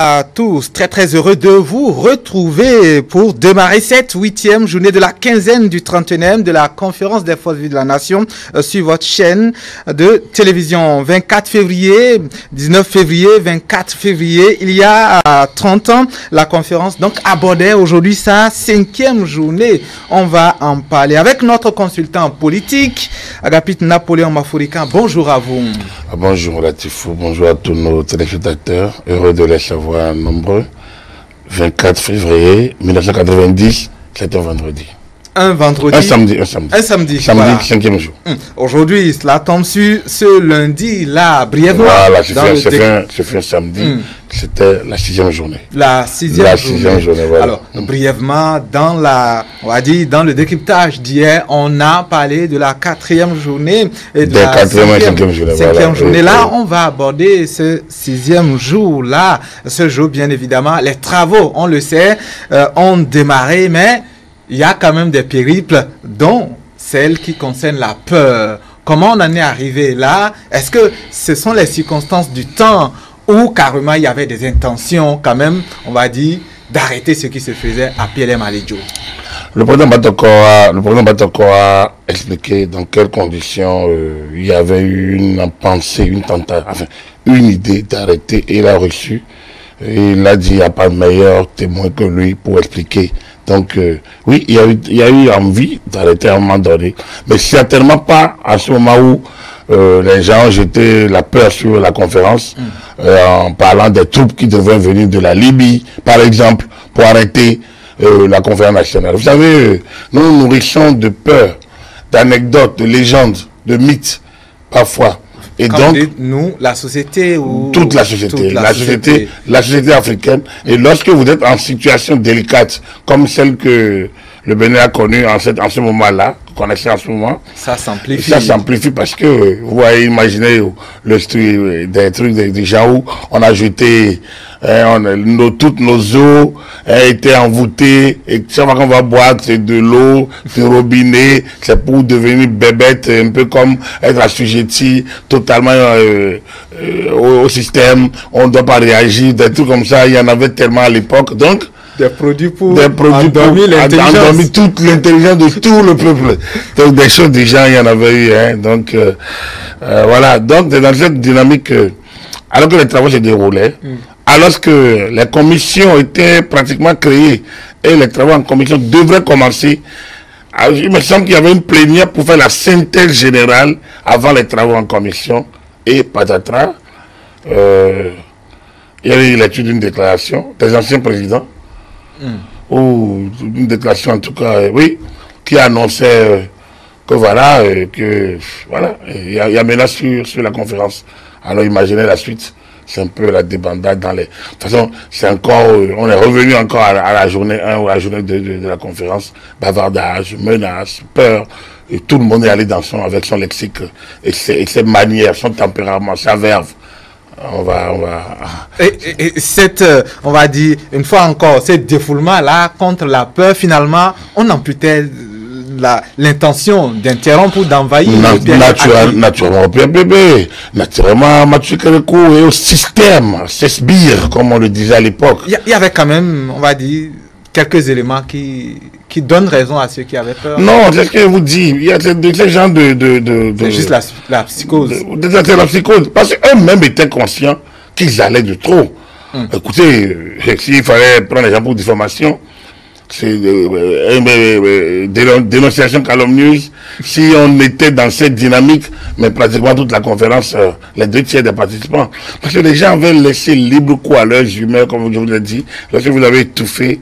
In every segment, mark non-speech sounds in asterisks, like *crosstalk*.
à tous, très très heureux de vous retrouver pour démarrer cette huitième journée de la quinzaine du 31e de la conférence des forces vives de la nation euh, sur votre chaîne de télévision. 24 février, 19 février, 24 février, il y a 30 ans, la conférence donc abordait aujourd'hui sa cinquième journée. On va en parler avec notre consultant politique, Agapit Napoléon Mafourican. Bonjour à vous. Ah, bonjour Latifou, bonjour à tous nos téléspectateurs, heureux de les savoir nombreux. 24 février 1990, c'est un vendredi. Un vendredi. Un samedi, un samedi. Un samedi. Samedi, voilà. cinquième jour. Hum. Aujourd'hui, cela tombe sur ce lundi, là, brièvement. Voilà, c'est dans fait, un- c'est fait un samedi. Hum. C'était la sixième journée. La sixième La journée. sixième journée, voilà. Alors, brièvement, dans la, on va dire, dans le décryptage d'hier, on a parlé de la quatrième journée et de la quatrième et cinquième journée, cinquième voilà. journée. Là, on va aborder ce sixième jour-là. Ce jour, bien évidemment, les travaux, on le sait, euh, ont démarré, mais il y a quand même des périples, dont celle qui concerne la peur. Comment on en est arrivé là? Est-ce que ce sont les circonstances du temps ou carrément il y avait des intentions quand même, on va dire, d'arrêter ce qui se faisait à PLM Le président Batoko a, le président a expliqué dans quelles conditions euh, il y avait eu une pensée, une tentative, enfin, une idée d'arrêter et il a reçu. Il a dit, il n'y a pas de meilleur témoin que lui pour expliquer. Donc, euh, oui, il y, a eu, il y a eu envie d'arrêter à un moment donné, mais certainement pas à ce moment où euh, les gens jeté la peur sur la conférence euh, en parlant des troupes qui devaient venir de la Libye, par exemple, pour arrêter euh, la conférence nationale. Vous savez, nous nous nourrissons de peur, d'anecdotes, de légendes, de mythes, parfois. Et Quand donc, vous dites nous, la société ou toute la société, toute la, société, la société africaine. Et lorsque vous êtes en situation délicate, comme celle que le Bénin a connue en ce moment-là, connaissez en ce moment, ça s'amplifie. ça s'amplifie parce que vous voyez, imaginez le stru- euh, des trucs des, des gens où on a jeté hein, on nos, toutes nos eaux hein, étaient envoûtées. Et chaque fois qu'on va boire c'est de l'eau du robinet. C'est pour devenir bébête un peu comme être assujetti totalement euh, euh, au, au système. On ne doit pas réagir des trucs comme ça. Il y en avait tellement à l'époque. Donc des produits pour des produits pour endormir l'intelligence. toute l'intelligence de tout le peuple. Donc des choses déjà, il y en avait eu. Hein. Donc euh, euh, voilà, donc dans cette dynamique, euh, alors que les travaux se déroulaient, alors que les commissions étaient pratiquement créées et les travaux en commission devraient commencer, alors, il me semble qu'il y avait une plénière pour faire la synthèse générale avant les travaux en commission et patatras. Il y avait eu l'étude d'une déclaration des anciens présidents ou une déclaration en tout cas, euh, oui, qui annonçait euh, que voilà, euh, que voilà, il y y a menace sur, sur la conférence. Alors imaginez la suite, c'est un peu la débandade dans les. De toute façon, c'est encore, on est revenu encore à, la- journée 1 ou à la journée 2 de, la conférence, bavardage, menace, peur. Et tout le monde est allé dans son, avec son lexique et ses, et ses manières, son tempérament, sa verve. On va, on va. Et, et- et cette, euh, on va dire, une fois encore, ce défoulement-là contre la peur, finalement, on amputait l'intention d'interrompre ou d'envahir naturel, naturellement au PPB, naturellement Mathieu Kérékou et au système, c'est sbire, comme on le disait à l'époque. Il y, a- il y avait quand même, on va dire, quelques éléments qui, qui donnent raison à ceux qui avaient peur. Non, c'est ce que je vous dis, il y a de- ces gens de... de, de, de C'est juste la, la psychose. de la psychose, parce qu'eux-mêmes étaient conscients qu'ils allaient de trop. Hum. Écoutez, euh, *laughs* s'il fallait prendre les gens pour diffamation, c'est euh, euh, euh, euh, dénon- dénonciation calomnieuse. Si on était dans cette dynamique, mais pratiquement toute la conférence, les deux tiers des participants, parce que les gens avaient laissé libre cours à leurs humeurs, comme je vous l'ai dit, lorsque vous avez étouffé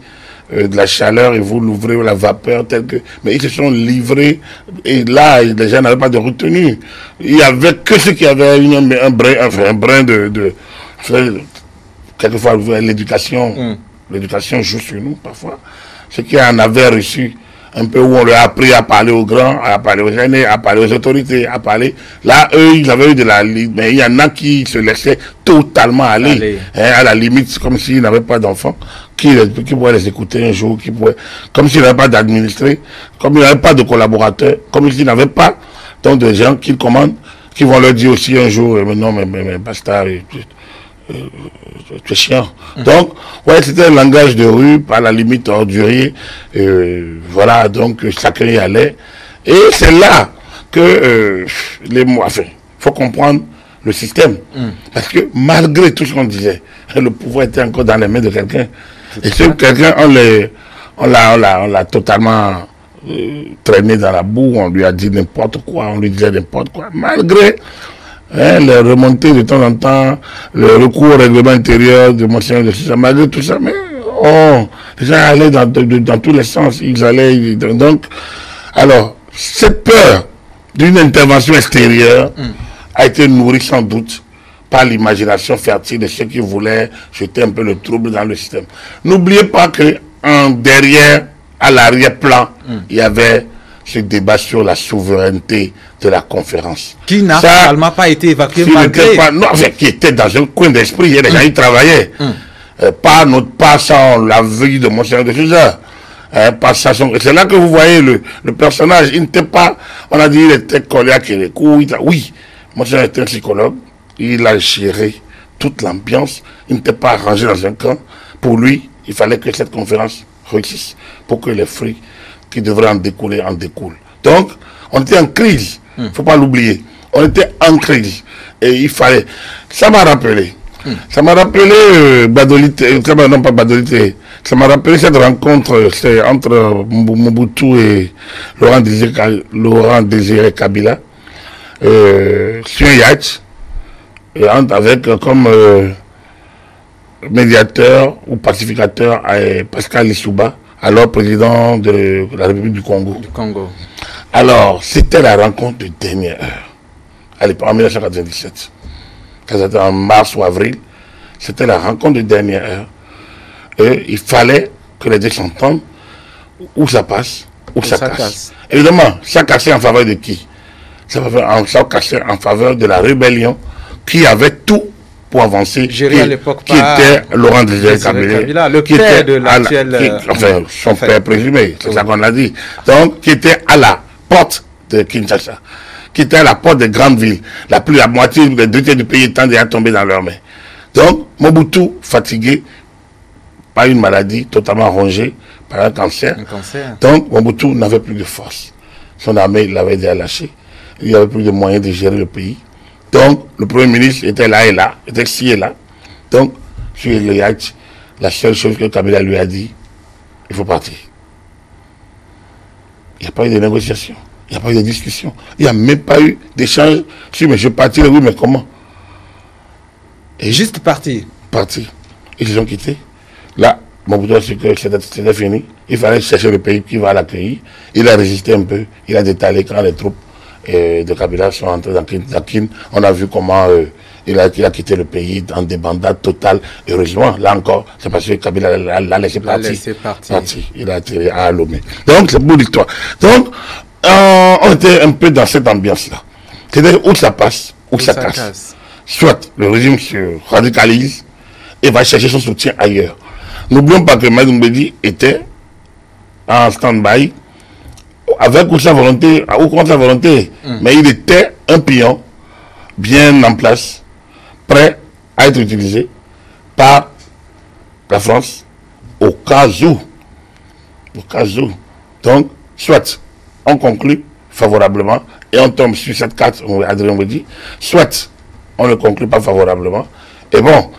euh, de la chaleur et vous l'ouvrez la vapeur telle que mais ils se sont livrés et là les gens n'avaient pas de retenue il y avait que ceux qui avaient une, un brin enfin, un brin de, de quelquefois l'éducation Mm. l'éducation joue sur nous parfois ceux qui en avaient reçu un peu où on leur a appris à parler aux grands, à parler aux aînés, à parler aux autorités, à parler. Là, eux, ils avaient eu de la mais il y en a qui se laissaient totalement aller, hein, à la limite, comme s'ils n'avaient pas d'enfants, qui, qui pourraient les écouter un jour, qui pourraient, comme s'ils n'avaient pas d'administrés, comme ils n'avaient pas de collaborateurs, comme s'ils n'avaient pas donc des gens qu'ils commandent, qui vont leur dire aussi un jour, euh, mais non, mais, mais, mais basta, c'est chiant. Donc, ouais, c'était un langage de rue, par la limite ordurier. Euh, voilà, donc chacun y allait. Et c'est là que euh, les mots, enfin, faut comprendre le système. Parce que malgré tout ce qu'on disait, le pouvoir était encore dans les mains de quelqu'un. Et ce quelqu'un, on l'a on l'a, on l'a totalement euh, traîné dans la boue, on lui a dit n'importe quoi, on lui disait n'importe quoi. Malgré hein, les remontées de temps en temps, le recours au règlement intérieur de Monseigneur de ça, malgré tout ça, mais oh, les gens allaient dans, dans tous les sens, ils allaient, donc, alors, cette peur d'une intervention extérieure a été nourrie sans doute par l'imagination fertile de ceux qui voulaient jeter un peu le trouble dans le système. N'oubliez pas que en derrière, à l'arrière-plan, il y avait ce débat sur la souveraineté de la conférence. Qui n'a finalement pas été évacué malgré... Pas, non, qui était dans un coin d'esprit, il y a des gens qui travaillaient. Euh, pas, notre, pas sans la vie de Monseigneur de César. C'est là que vous voyez le, le personnage. Il n'était pas, on a dit, il était collé à Kérékou. Oui, Monseigneur était un psychologue. Il a géré toute l'ambiance. Il n'était pas arrangé dans un camp. Pour lui, il fallait que cette conférence réussisse pour que les fruits qui devraient en découler en découlent. Donc, on était en crise. Il ne faut pas l'oublier. On était en crise. Et il fallait. Ça m'a rappelé. Ça m'a rappelé euh, Badolité, non pas Badolité, ça m'a rappelé cette rencontre entre Mobutu et Laurent Désiré, Laurent Désiré Kabila euh, sur Yacht, et avec euh, comme euh, médiateur ou pacificateur à Pascal Lissouba, alors président de la République du Congo. Du Congo. Alors, c'était la rencontre de dernière heure, à l'époque, en 1997. C'était en mars ou avril, c'était la rencontre de dernière heure. Et il fallait que les deux s'entendent, où ça passe, où, ça, casse. Évidemment, ça cassait en faveur de qui? Ça, ça cassait en faveur de la rébellion qui avait tout pour avancer. Géré à l'époque Qui était Laurent Désiré Kabila. Le qui père était de l'actuel... la- qui- Enfin, son père présumé, c'est ça qu'on a dit. Donc, qui était à la porte de Kinshasa. Qui était à la porte des grandes villes. La plus, la moitié, les deux tiers du pays étant déjà tombé dans leurs mains. Donc, Mobutu, fatigué, par une maladie totalement rongée, par un cancer. Un cancer. Donc, Mobutu n'avait plus de force. Son armée l'avait déjà lâché. Il n'y avait plus de moyens de gérer le pays. Donc, le Premier ministre était là et là, était ci et là. Donc, sur le yacht, la seule chose que Kabila lui a dit, il faut partir. Il n'y a pas eu de négociation. Il n'y a pas eu de discussion. Il n'y a même pas eu d'échange sur, mais je partirai, oui, mais comment? Et juste parti. parti. Ils ont quittés. Là, Mobutu a su que c'était fini. Il fallait chercher le pays qui va l'accueillir. Il a résisté un peu. Il a détalé quand les troupes euh, de Kabila sont entrées dans Kin- dans Kin. On a vu comment euh, il, a, il a quitté le pays dans des bandades totales. Heureusement, là encore, c'est parce que Kabila l'a l'a laissé L'a partir. Parti. Il a atterri à Lomé. Donc, c'est pour l'histoire. Donc, euh, on était un peu dans cette ambiance-là. C'est-à-dire où ça passe, où, ça, casse soit le régime se radicalise et va chercher son soutien ailleurs. N'oublions pas que Madou Mbedi était en stand-by, avec ou sans volonté, ou contre sa volonté, mais il était un pion bien en place, prêt à être utilisé par la France au cas où. Au cas où. Donc, soit on conclut favorablement et on tombe sur cette carte, Adrien me dit, soit on ne conclut pas favorablement. Et bon,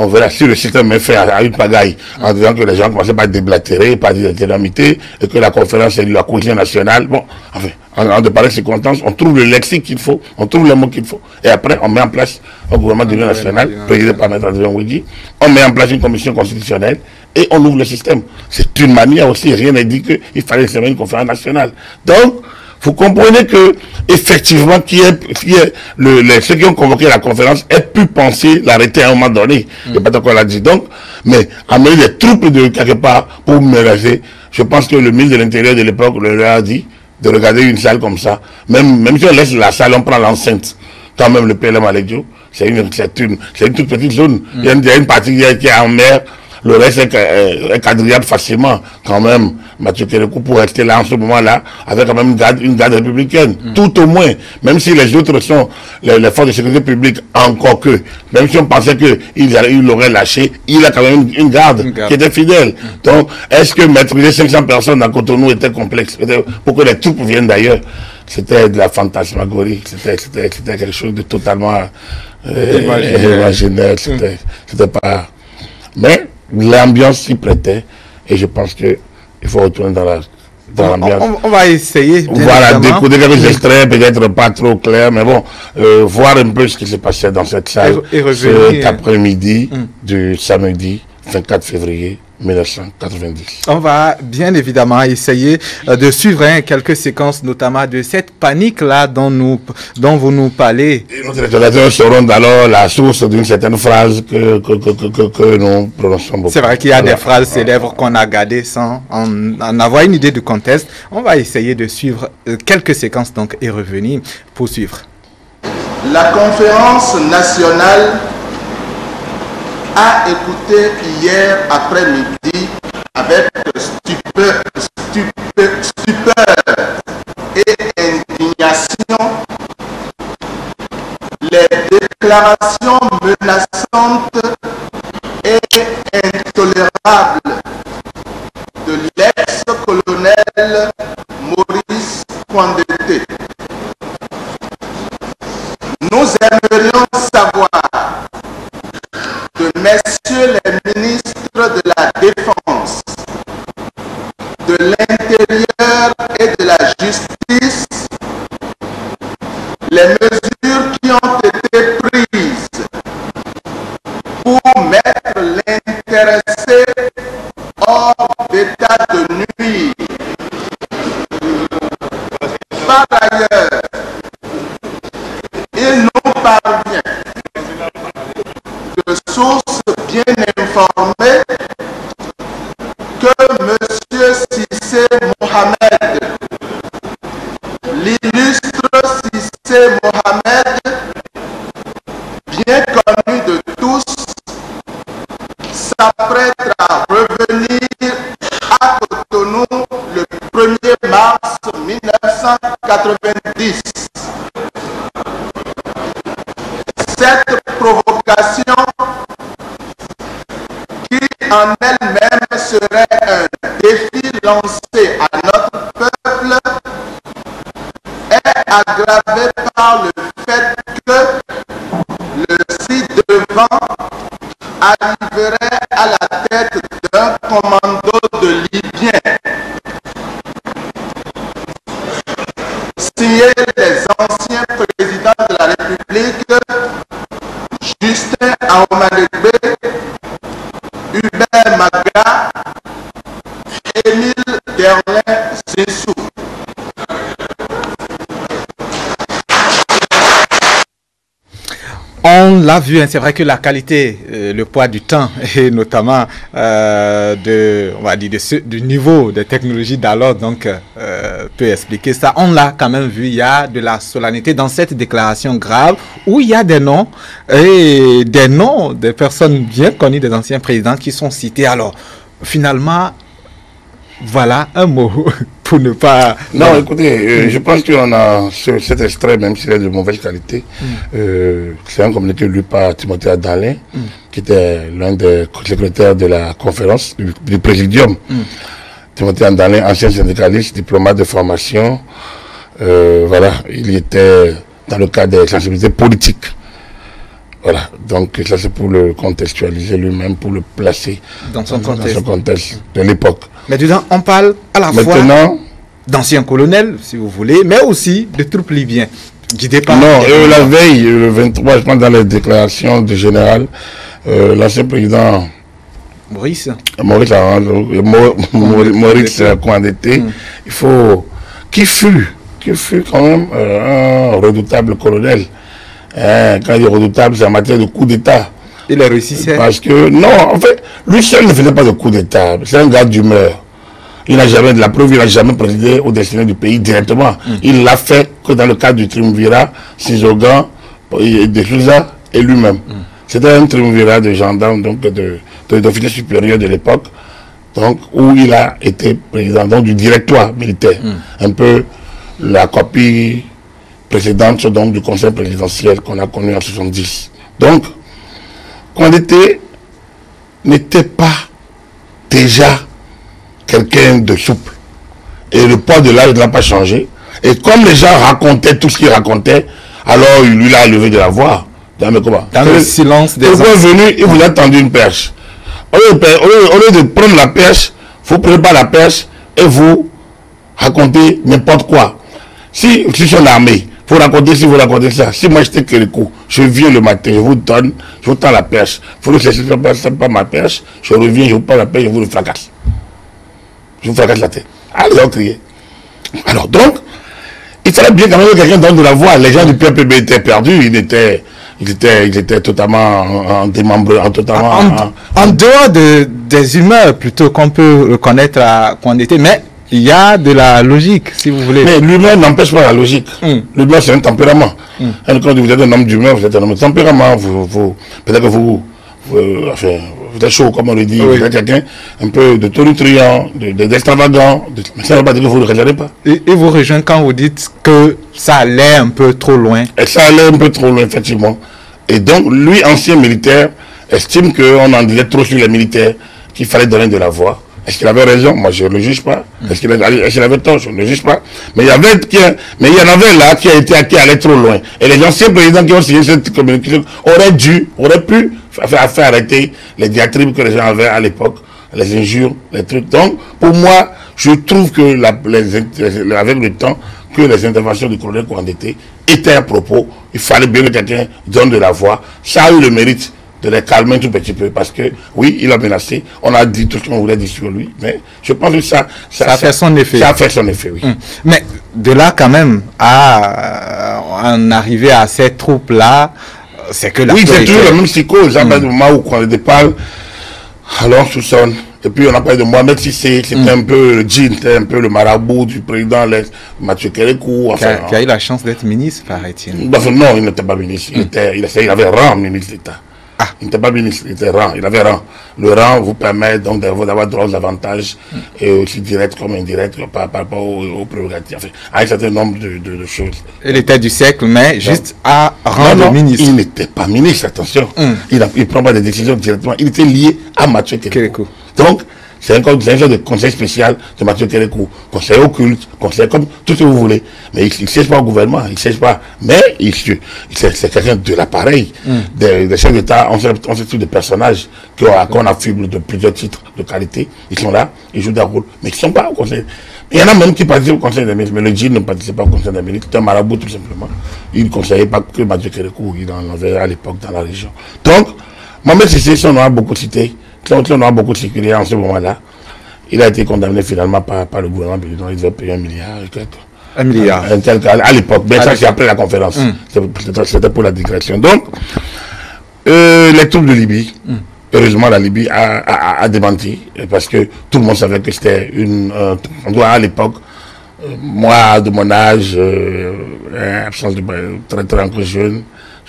on verra si le système est fait à, une pagaille en disant que les gens commençaient par déblatérer, par énormités, et que la conférence est de la cohésion nationale. Bon, enfin, en, en de pareilles circonstances, on trouve le lexique qu'il faut, on trouve les mots qu'il faut, et après, on met en place un gouvernement d'union nationale, présidé par M. Adrien Ouidi, on met en place une commission constitutionnelle, et on ouvre le système. C'est une manière aussi, rien n'est dit qu'il fallait faire une conférence nationale. Donc, vous comprenez que, effectivement, qui est, qui est le, les- ceux qui ont convoqué la conférence aient pu penser l'arrêter à un moment donné. Sais pas qu'on l'a dit. Donc, mais amener des troupes de quelque part pour mélanger. Je pense que le ministre de l'Intérieur de l'époque leur a dit de regarder une salle comme ça. Même, même si on laisse la salle, on prend l'enceinte. Quand même, le PLM Aledio, c'est une, c'est une, toute petite zone. Il, y a une, partie qui est en mer. Le reste est, quadrillable facilement, quand même. Mathieu Kérékou pour rester là en ce moment-là, avec quand même une garde, une garde républicaine. Mm. Tout au moins. Même si les autres sont les, forces de sécurité publique, encore que. Même si on pensait qu'il il l'aurait lâché, il a quand même une, garde, qui était fidèle. Mm. Donc, est-ce que maîtriser 500 personnes à Cotonou était complexe? Pour que les troupes viennent d'ailleurs c'était de la fantasmagorie, c'était quelque chose de totalement euh, imaginaire, c'était pas... Mais l'ambiance s'y prêtait et je pense qu'il faut retourner dans la on, on, va essayer. Voilà, découvrir quelques extraits, peut-être pas trop clairs, mais bon, euh, voir un peu ce qui s'est passé dans cette salle cet après-midi hum. du samedi 24 février 1990. On va bien évidemment essayer euh, de suivre hein, quelques séquences, notamment de cette panique-là dont, nous, dont vous nous parlez. Et nos téléspectateurs seront alors la source d'une certaine phrase que, que, que, que, nous prononçons beaucoup. C'est vrai qu'il y a des phrases célèbres qu'on a gardées sans en, en, avoir une idée du contexte. On va essayer de suivre euh, quelques séquences donc et revenir pour suivre. La conférence nationale a écouté hier après-midi avec On l'a vu, hein, c'est vrai que la qualité, euh, le poids du temps *laughs* et notamment euh, de, on va dire du niveau des technologies d'alors, donc euh, peut expliquer ça. On l'a quand même vu, il y a de la solennité dans cette déclaration grave où il y a des noms et des noms des personnes bien connues des anciens présidents qui sont cités. Alors finalement, voilà un mot *laughs* pour ne pas... Non, écoutez, euh, je pense qu'on a cet extrait, même s'il est de mauvaise qualité, mm. euh, c'est un communiqué lu par Timothée Adalin, mm. qui était l'un des secrétaires de la conférence du, Présidium. Mm. Timothée Adalin, ancien syndicaliste, diplomate de formation, euh, voilà, il était dans le cadre des sensibilités politiques. Voilà, donc ça c'est pour le contextualiser lui-même, pour le placer dans son contexte, de l'époque. Mais on parle à la Maintenant, fois d'anciens colonels, si vous voulez, mais aussi de troupes libyens. Guidés par non, la veille, le 23, je pense dans les déclarations du général, euh, l'ancien président Maurice Maurice, Maurice, Maurice il faut, qui fut, qui fut quand même euh, un redoutable colonel. Hein, quand il est redoutable, c'est en matière de coup d'État. Il est réussissait Parce que, non, en fait, lui seul ne faisait pas de coup d'État. C'est un gars d'humeur. Il n'a jamais, de la preuve, il n'a jamais présidé au destiné du pays directement. Mm. Il l'a fait que dans le cadre du triumvirat, Sizogan, de Souza et lui-même. Mm. C'était un triumvirat de gendarmes, donc de d'officier supérieur de l'époque, donc où il a été président donc, du directoire militaire, Hmm. un peu la copie précédente donc du conseil présidentiel qu'on a connu en 70. Donc, Condé n'était pas déjà quelqu'un de souple. Et le poids de l'âge ne l'a pas changé. Et comme les gens racontaient tout ce qu'ils racontaient, alors il lui a levé de la voix. Dans comment Dans le silence des ans. est venu, il vous a tendu une perche. Au lieu, de, au lieu- au lieu de prendre la perche, vous prenez pas la perche et vous racontez n'importe quoi. Si je suis en armée, vous racontez si vous racontez ça. Si moi j'étais Kérékou, je viens le matin, je vous donne, je vous tends la perche. Vous ne cherchez pas, ma perche, je reviens, je vous prends la perche, je vous le fracasse. Je vous fracasse la tête. Allez, on criait. Alors donc, il fallait bien quand même que quelqu'un donne de la voix. Les gens du PPB étaient perdus, ils étaient, ils étaient, ils étaient totalement en, totalement En, en- dehors de, des humeurs plutôt qu'on peut reconnaître à Condé, mais il y a de la logique, si vous voulez. Mais l'humain n'empêche pas la logique. Mm. L'humain, c'est un tempérament. Et quand vous êtes un homme d'humain, vous êtes un homme de tempérament. Vous, vous, peut-être que vous, vous, euh, enfin, vous êtes chaud, comme on le dit. Oui. Vous êtes quelqu'un un peu de de- d'extravagant. De, mais ça ne veut pas dire que vous ne le regardez pas. Et, et vous rejoignez quand vous dites que ça allait un peu trop loin. Et ça allait un peu trop loin, effectivement. Et donc, lui, ancien militaire, estime qu'on en disait trop sur les militaires, qu'il fallait donner de la voix. Est-ce qu'il avait raison Moi, je ne le juge pas. Est-ce qu'il avait, est-ce qu'il avait tort Je ne le juge pas. Mais il y avait, mais il y en avait là qui a été qui allait trop loin. Et les anciens présidents qui ont signé cette communication auraient dû, auraient pu faire, arrêter les diatribes que les gens avaient à l'époque, les injures, les trucs. Donc, pour moi, je trouve que les- avec le temps, que les interventions du colonel Kouandété étaient à propos. Il fallait bien que quelqu'un donne de la voix. Ça a eu le mérite de les calmer un tout petit peu parce que, oui, il a menacé. On a dit tout ce qu'on voulait dire sur lui. Mais je pense que ça, Ça a fait son effet. Ça a fait son effet, oui. Hum. Mais de là quand même à euh, en arriver à ces troupes-là, c'est que la Oui, c'est toujours la même psychose. À partir du moment où on parle, alors tout sonne. Et puis on a parlé de Mohamed Sissé, c'était un peu le djinn, c'était un peu le marabout du président Mathieu Kérékou. qui a, Enfin, qui a eu la chance d'être ministre, paraît-il. Non, il n'était pas ministre. Il, était, il, était- il avait rang ministre d'État. Ah. Il n'était pas ministre, il était rang. Il avait rang. Le rang vous permet donc d'avoir droit aux avantages, et aussi direct comme indirect, par, par rapport aux, aux prérogatives. Enfin, à un certain nombre de, de- de choses. Il était du siècle, mais juste à rang Non, de non, ministre. il n'était pas ministre, attention. Hum. Il ne prend pas des décisions directement. Il était lié à Mathieu. Kérékou. Donc, c'est un, genre de conseil spécial de Mathieu Kérékou. Conseil occulte, conseil comme tout ce que vous voulez. Mais il ne siège pas au gouvernement, il ne siège pas. Mais il, c'est quelqu'un de l'appareil. Hum. Des, des chefs d'État, on sait, on sait tous des personnages qui ont- qu'on affuble de plusieurs titres de qualité. Ils sont là, ils jouent des rôles. Mais ils ne sont pas au conseil. Il y en a même qui participent au conseil des ministres. Mais le djinn ne participe pas au conseil des ministres. C'est un marabout tout simplement. Il ne conseillait pas que Mathieu Kérékou. Il en avait à l'époque dans la région. Donc, Mohamed Sissé, si on a beaucoup cité, en a beaucoup circulé en ce moment-là, il a été condamné finalement par, par le gouvernement. Il devait payer un milliard et quelques. Un milliard. Un tel cas, à l'époque. Mais À ça, c'est après la conférence. Hum. C'était- pour la digression. Donc, euh, les troupes de Libye, heureusement, la Libye a, a- a- a démenti, parce que tout le monde savait que c'était une. euh, on doit à l'époque, euh, moi, de mon âge, euh, hein, absence de, très très encore jeune,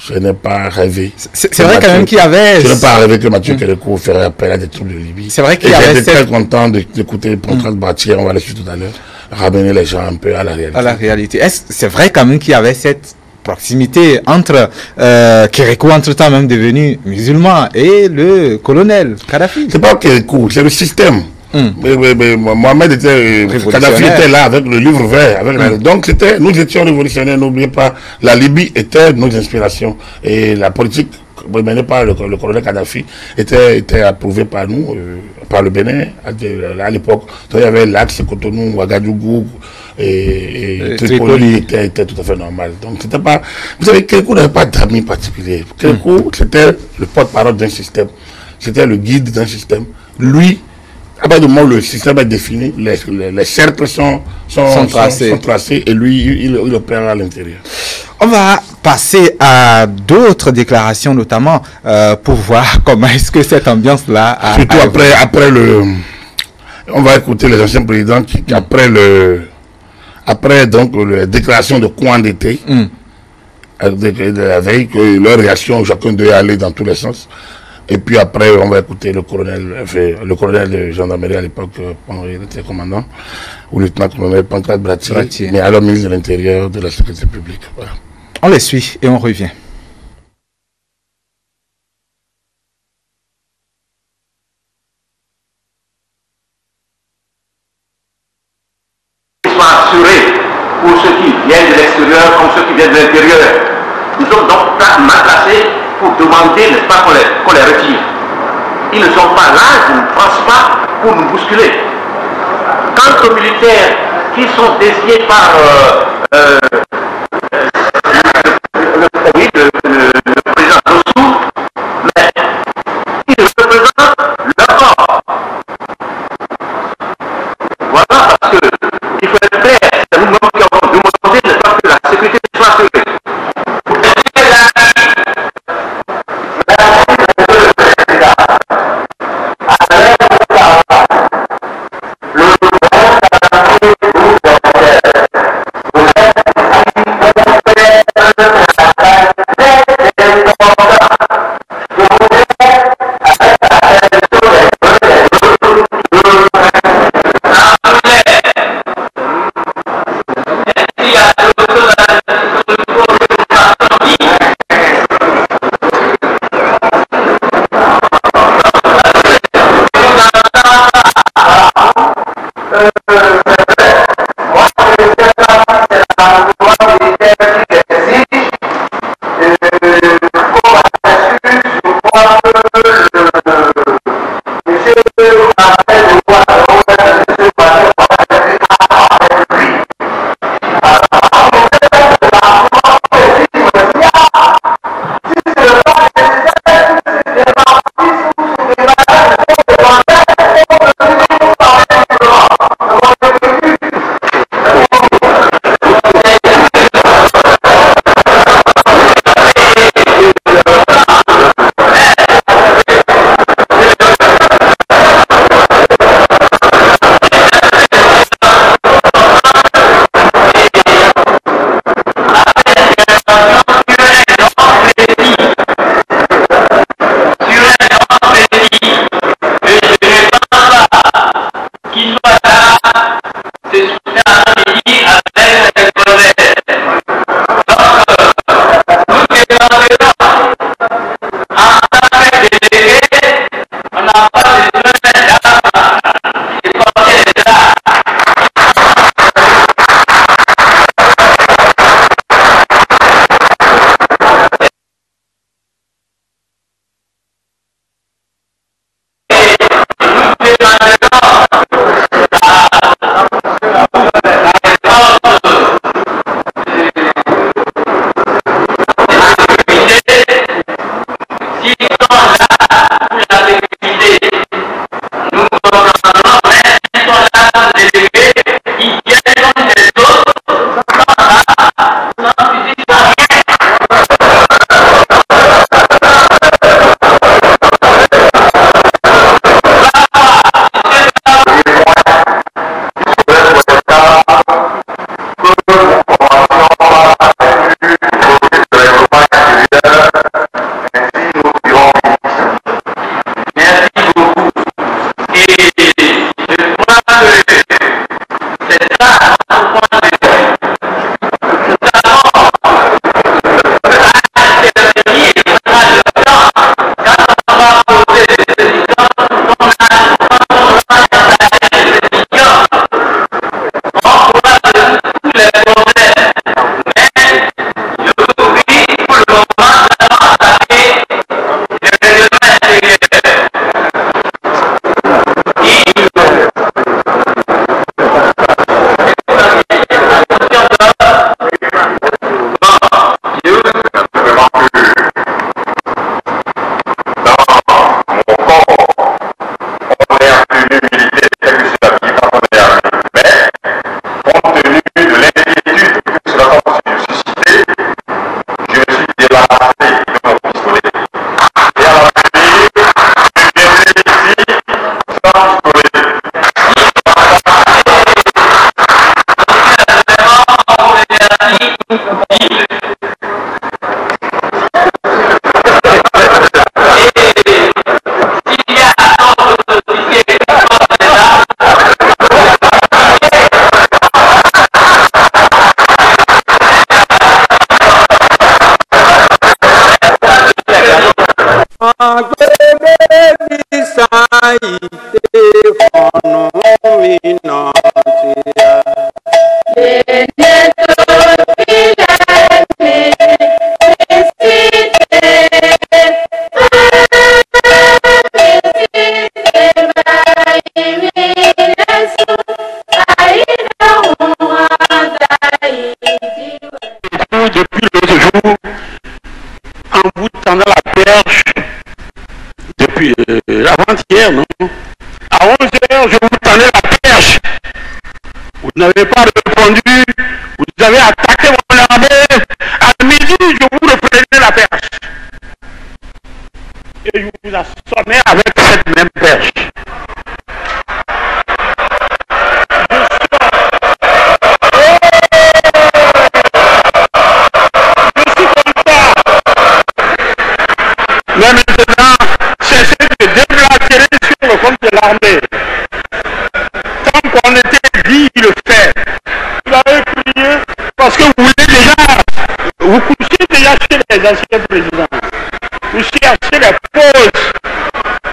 je n'ai pas rêvé. C'est vrai quand même qu'il y avait. Je n'ai pas rêvé que Mathieu Kérékou ferait appel à des troupes de Libye. C'est vrai qu'il y avait J'étais très content de- d'écouter Pontal Bâtir, on va le suivre tout à l'heure, ramener les gens un peu à la réalité. à la réalité. Est-ce c'est vrai quand même qu'il y avait cette proximité entre euh, Kérékou, entre-temps même devenu musulman, et le colonel Kadhafi? C'est pas Kérékou, c'est le système. Mais Mohamed était, euh. Kadhafi était là avec le livre vert. Avec la- donc c'était, nous étions révolutionnaires, n'oubliez pas, la Libye était nos inspirations. Et la politique menée par le, le colonel Kadhafi était, était approuvée par nous, euh, par le Bénin, à, à l'époque. Donc il y avait l'axe Cotonou, Ouagadougou et, et Et Tripoli, était, était tout à fait normal. Donc c'était pas, vous savez, Kérékou n'avait pas d'amis particuliers. Kérékou, c'était le porte-parole d'un système. C'était le guide d'un système. Lui, à partir du moment où le système est défini, les, les, les cercles sont, sont, Sont tracés. sont tracés et lui, il, il, opère à l'intérieur. On va passer à d'autres déclarations, notamment euh, pour voir *laughs* comment est-ce que cette ambiance-là a, Surtout a après, après le. On va écouter les anciens présidents qui, qui après le. Après donc la déclaration de coin d'été, Hum. de, de la veille, que leur réaction, chacun d'eux est allé dans tous les sens. Et puis après, on va écouter le colonel, le colonel de gendarmerie à l'époque, euh, il était commandant, ou lieutenant-colonel Pancrate Bratier, mais à l'homme de l'Intérieur de la Sécurité publique. On les suit et on revient. Les anciens présidents. Vous cherchez les pauses.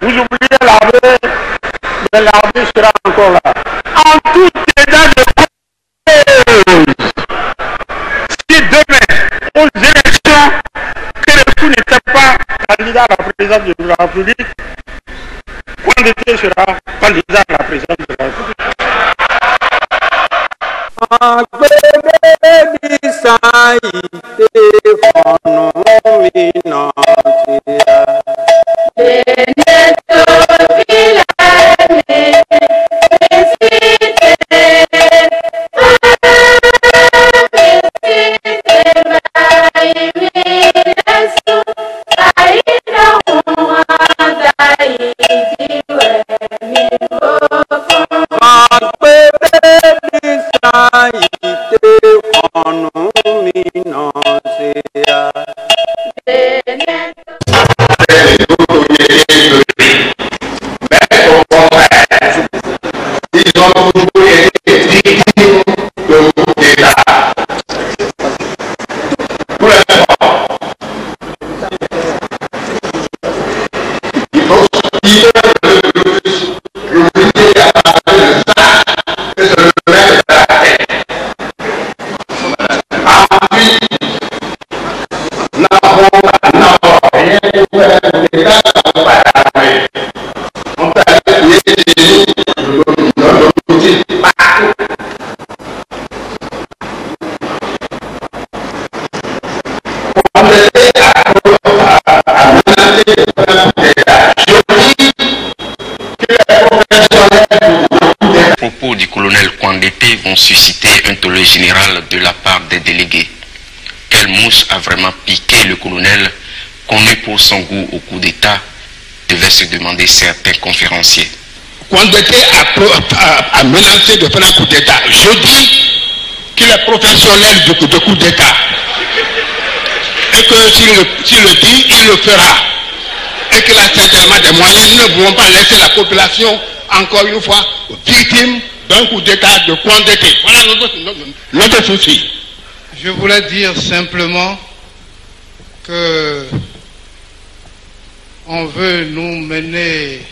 Vous oubliez l'armée, mais l'armée sera encore là. En tout état de cause, si demain, aux élections, que le fou n'était pas candidat à la présidence de la République, Wandete sera candidat à la présidence de la République. Ils général de la part des délégués. Quelle mouche a vraiment piqué le colonel, connu pour son goût au coup d'État, devaient se demander certains conférenciers. Kwandete a, a- a menacé de faire un coup d'État. Je dis qu'il est professionnel de, coup d'État. Et que s'il le, le dit, il le fera. Et qu'il a certainement des moyens. Nous ne pouvons pas laisser la population, encore une fois, victime d'un coup d'État de Kwandete. Voilà notre souci. Je voulais dire simplement que on veut nous mener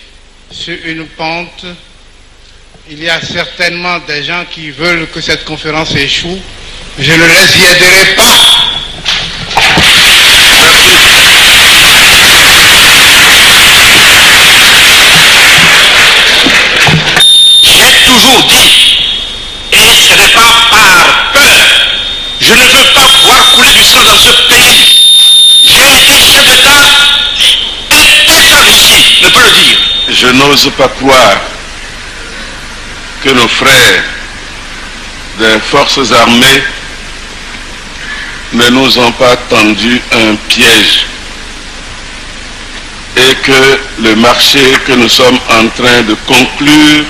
sur une pente. Il y a certainement des gens qui veulent que cette conférence échoue. Je ne les y aiderai pas. J'ai toujours dit, et ce n'est pas par peur, je ne veux pas voir couler du sang dans ce pays. J'ai été chef d'État et personne ici ne peut le dire. Je n'ose pas croire que nos frères des forces armées ne nous ont pas tendu un piège et que le marché que nous sommes en train de conclure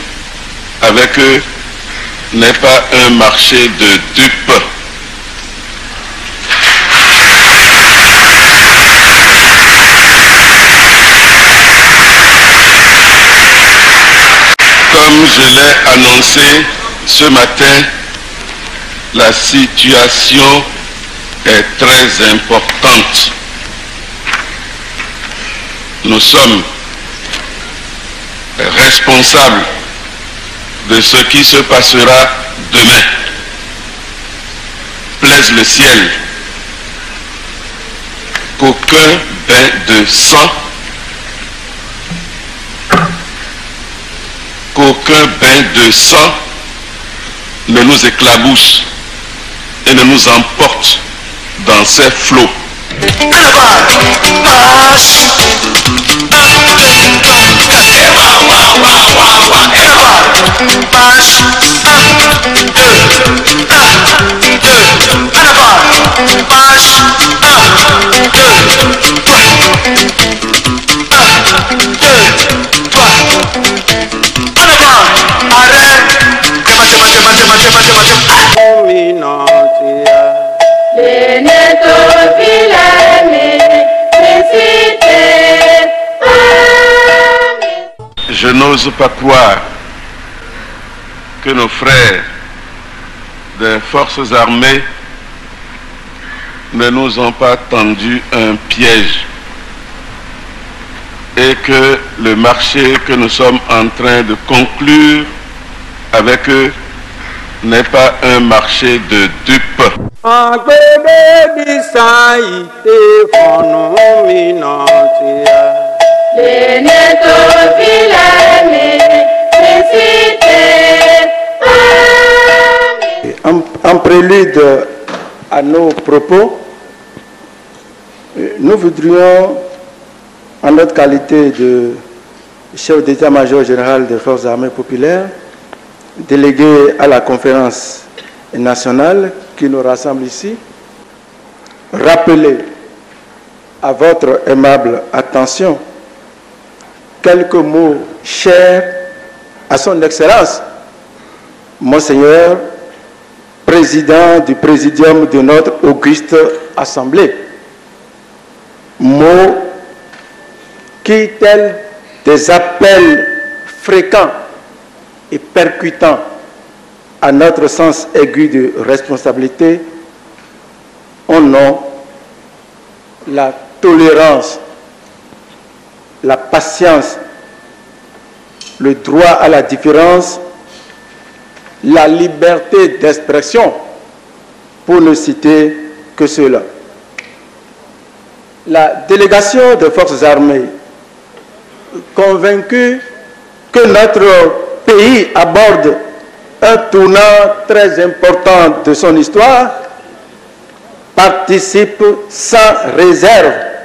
avec eux n'est pas un marché de dupes. Je l'ai annoncé ce matin, la situation est très importante. nous sommes responsables de ce qui se passera demain. Plaise le ciel qu'aucun bain de sang, qu'aucun bain de sang ne nous éclabousse et ne nous emporte dans ses flots. N'ose pas croire que nos frères des forces armées ne nous ont pas tendu un piège et que le marché que nous sommes en train de conclure avec eux n'est pas un marché de dupes. En, prélude à nos propos, nous voudrions, en notre qualité de chef d'état-major général des forces armées populaires, délégué à la conférence nationale qui nous rassemble ici, rappeler à votre aimable attention quelques mots chers à son Excellence, Monseigneur, président du Présidium de notre auguste Assemblée. Mots qui, tels des appels fréquents et percutants à notre sens aigu de responsabilité, ont nom la tolérance, la patience, le droit à la différence, la liberté d'expression, pour ne citer que cela. La délégation des forces armées, convaincue que notre pays aborde un tournant très important de son histoire, participe sans réserve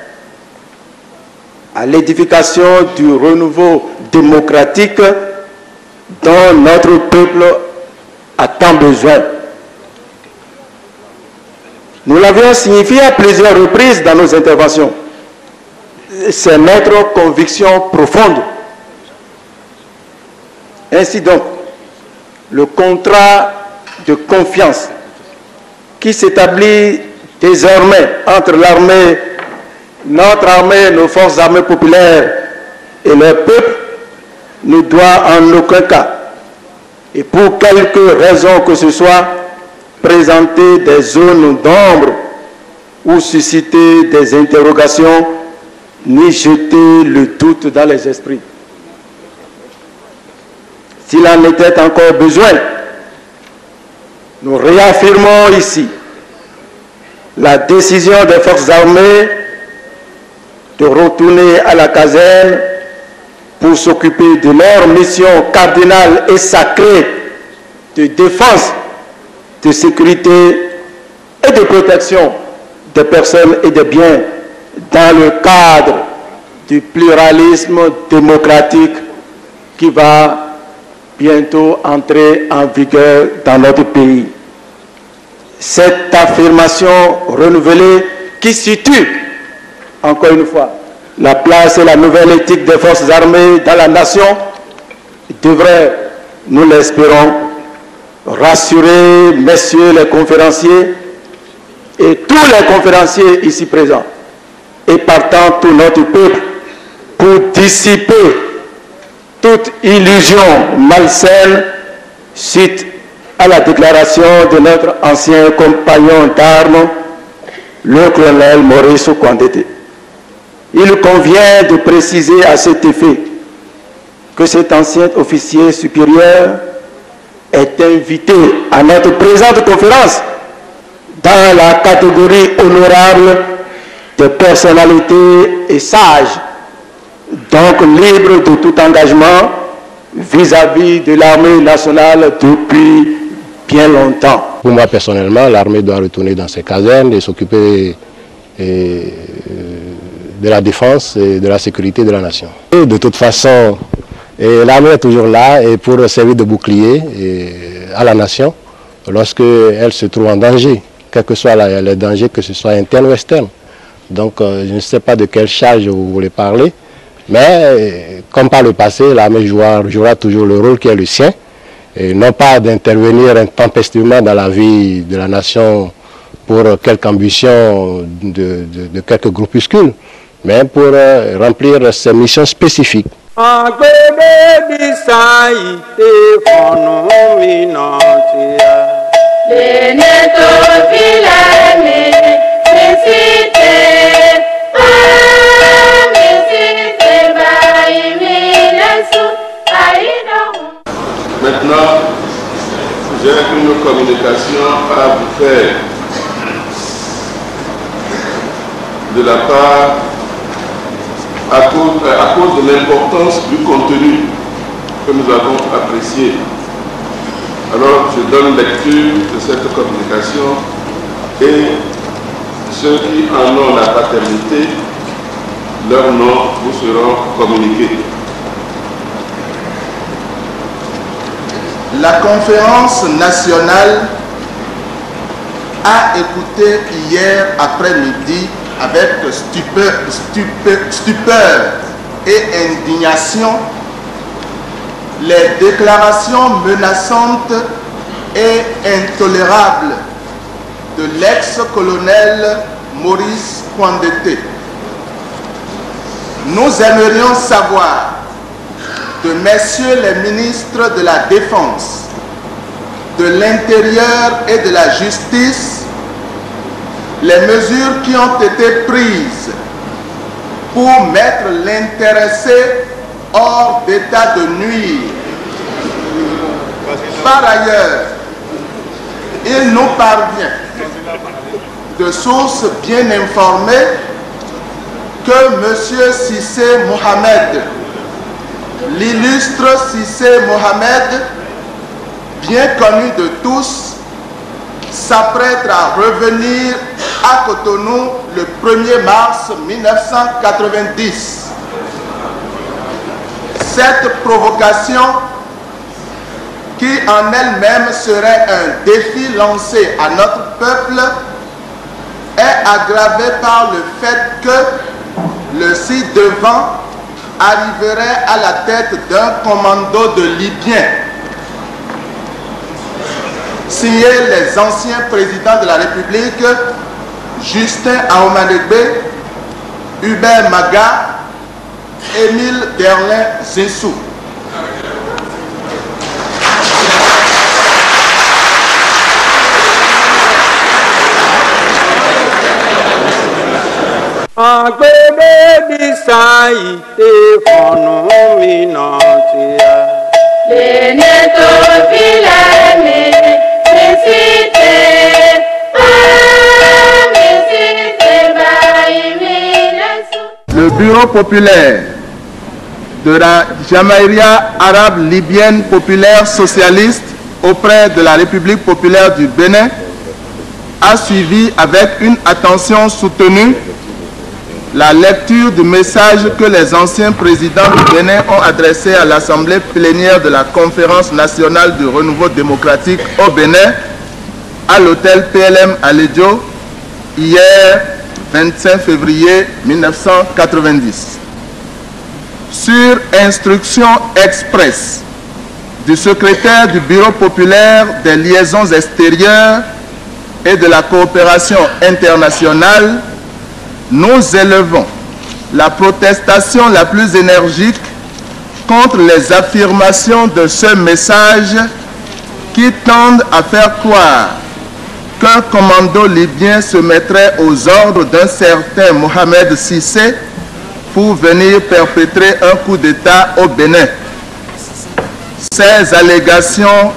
à l'édification du renouveau démocratique dont notre peuple a tant besoin. Nous l'avions signifié à plusieurs reprises dans nos interventions. C'est notre conviction profonde. Ainsi donc, le contrat de confiance qui s'établit désormais entre l'armée, notre armée, nos forces armées populaires et le peuple ne doit en aucun cas, et pour quelque raison que ce soit, présenter des zones d'ombre ou susciter des interrogations, ni jeter le doute dans les esprits. S'il en était encore besoin, nous réaffirmons ici la décision des forces armées de retourner à la caserne pour s'occuper de leur mission cardinale et sacrée de défense, de sécurité et de protection des personnes et des biens dans le cadre du pluralisme démocratique qui va bientôt entrer en vigueur dans notre pays. Cette affirmation renouvelée qui situe, encore une fois, la place et la nouvelle éthique des forces armées dans la nation devrait, nous l'espérons, rassurer messieurs les conférenciers et tous les conférenciers ici présents, et partant tout notre peuple, pour dissiper toute illusion malsaine suite à la déclaration de notre ancien compagnon d'armes, le colonel Maurice Kondete. Il convient de préciser à cet effet que cet ancien officier supérieur est invité à notre présente conférence dans la catégorie honorable de personnalités et sages, donc libre de tout engagement vis-à-vis de l'armée nationale depuis bien longtemps. Pour moi personnellement, l'armée doit retourner dans ses casernes et s'occuper de la défense et de la sécurité de la nation. de toute façon, l'armée est toujours là et pour servir de bouclier à la nation lorsqu'elle se trouve en danger, quel que soit le danger, que ce soit interne ou externe. Donc euh, je ne sais pas de quelle charge vous voulez parler, mais comme par le passé, l'armée jouera, jouera toujours le rôle qui est le sien, et non pas d'intervenir intempestivement dans la vie de la nation pour quelque ambition de, quelques groupuscules, mais pour euh, remplir ses missions spécifiques. Maintenant, j'ai une communication à vous faire de la part, à cause, de l'importance du contenu que nous avons apprécié. Alors, je donne lecture de cette communication et ceux qui en ont la paternité, leurs noms vous seront communiqués. La conférence nationale a écouté hier après-midi avec stupeur, et indignation les déclarations menaçantes et intolérables de l'ex-colonel Maurice Kwandete. Nous aimerions savoir de messieurs les ministres de la Défense, de l'Intérieur et de la Justice les mesures qui ont été prises pour mettre l'intéressé hors d'état de nuire. Par ailleurs, il nous parvient de sources bien informées que M. Sissé Mohamed, l'illustre Sissé Mohamed, bien connu de tous, s'apprête à revenir à Cotonou le 1er mars 1990. Cette provocation, qui en elle-même serait un défi lancé à notre peuple, est aggravée par le fait que le ci-devant arriverait à la tête d'un commando de Libyens, signé les anciens présidents de la République, Justin Aomanegbe, Hubert Maga, Émile Derlin Zinsou. Le Bureau populaire de la Jamaïria arabe libyenne populaire socialiste auprès de la République populaire du Bénin a suivi avec une attention soutenue la lecture du message que les anciens présidents du Bénin ont adressé à l'Assemblée plénière de la Conférence nationale du renouveau démocratique au Bénin à l'hôtel PLM à hier 25 février 1990. Sur instruction express du secrétaire du Bureau populaire des liaisons extérieures et de la coopération internationale, nous élevons la protestation la plus énergique contre les affirmations de ce message qui tendent à faire croire qu'un commando libyen se mettrait aux ordres d'un certain Mohamed Sissé pour venir perpétrer un coup d'État au Bénin. Ces allégations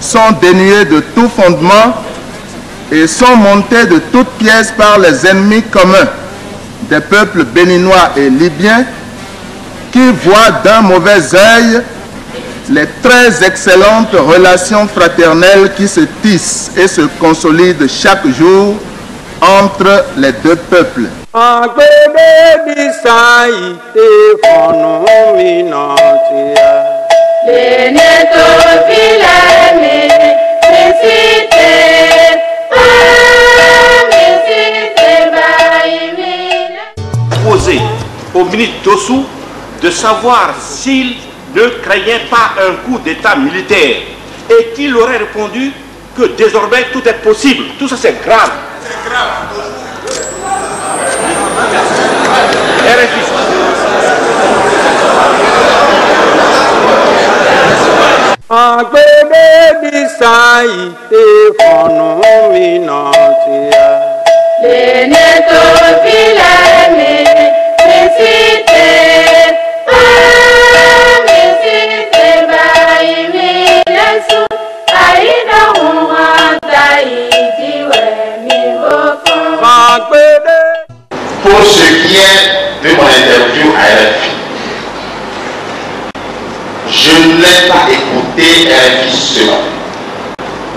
sont dénuées de tout fondement et sont montées de toutes pièces par les ennemis communs des peuples béninois et libyens qui voient d'un mauvais œil les très excellentes relations fraternelles qui se tissent et se consolident chaque jour entre les deux peuples. Au ministre Dossou de savoir s'il ne craignait pas un coup d'État militaire et qu'il aurait répondu que désormais tout est possible. Tout ça c'est grave. C'est grave. Pour ce qui est de mon interview à RFI, je n'ai pas écouté RFI seul.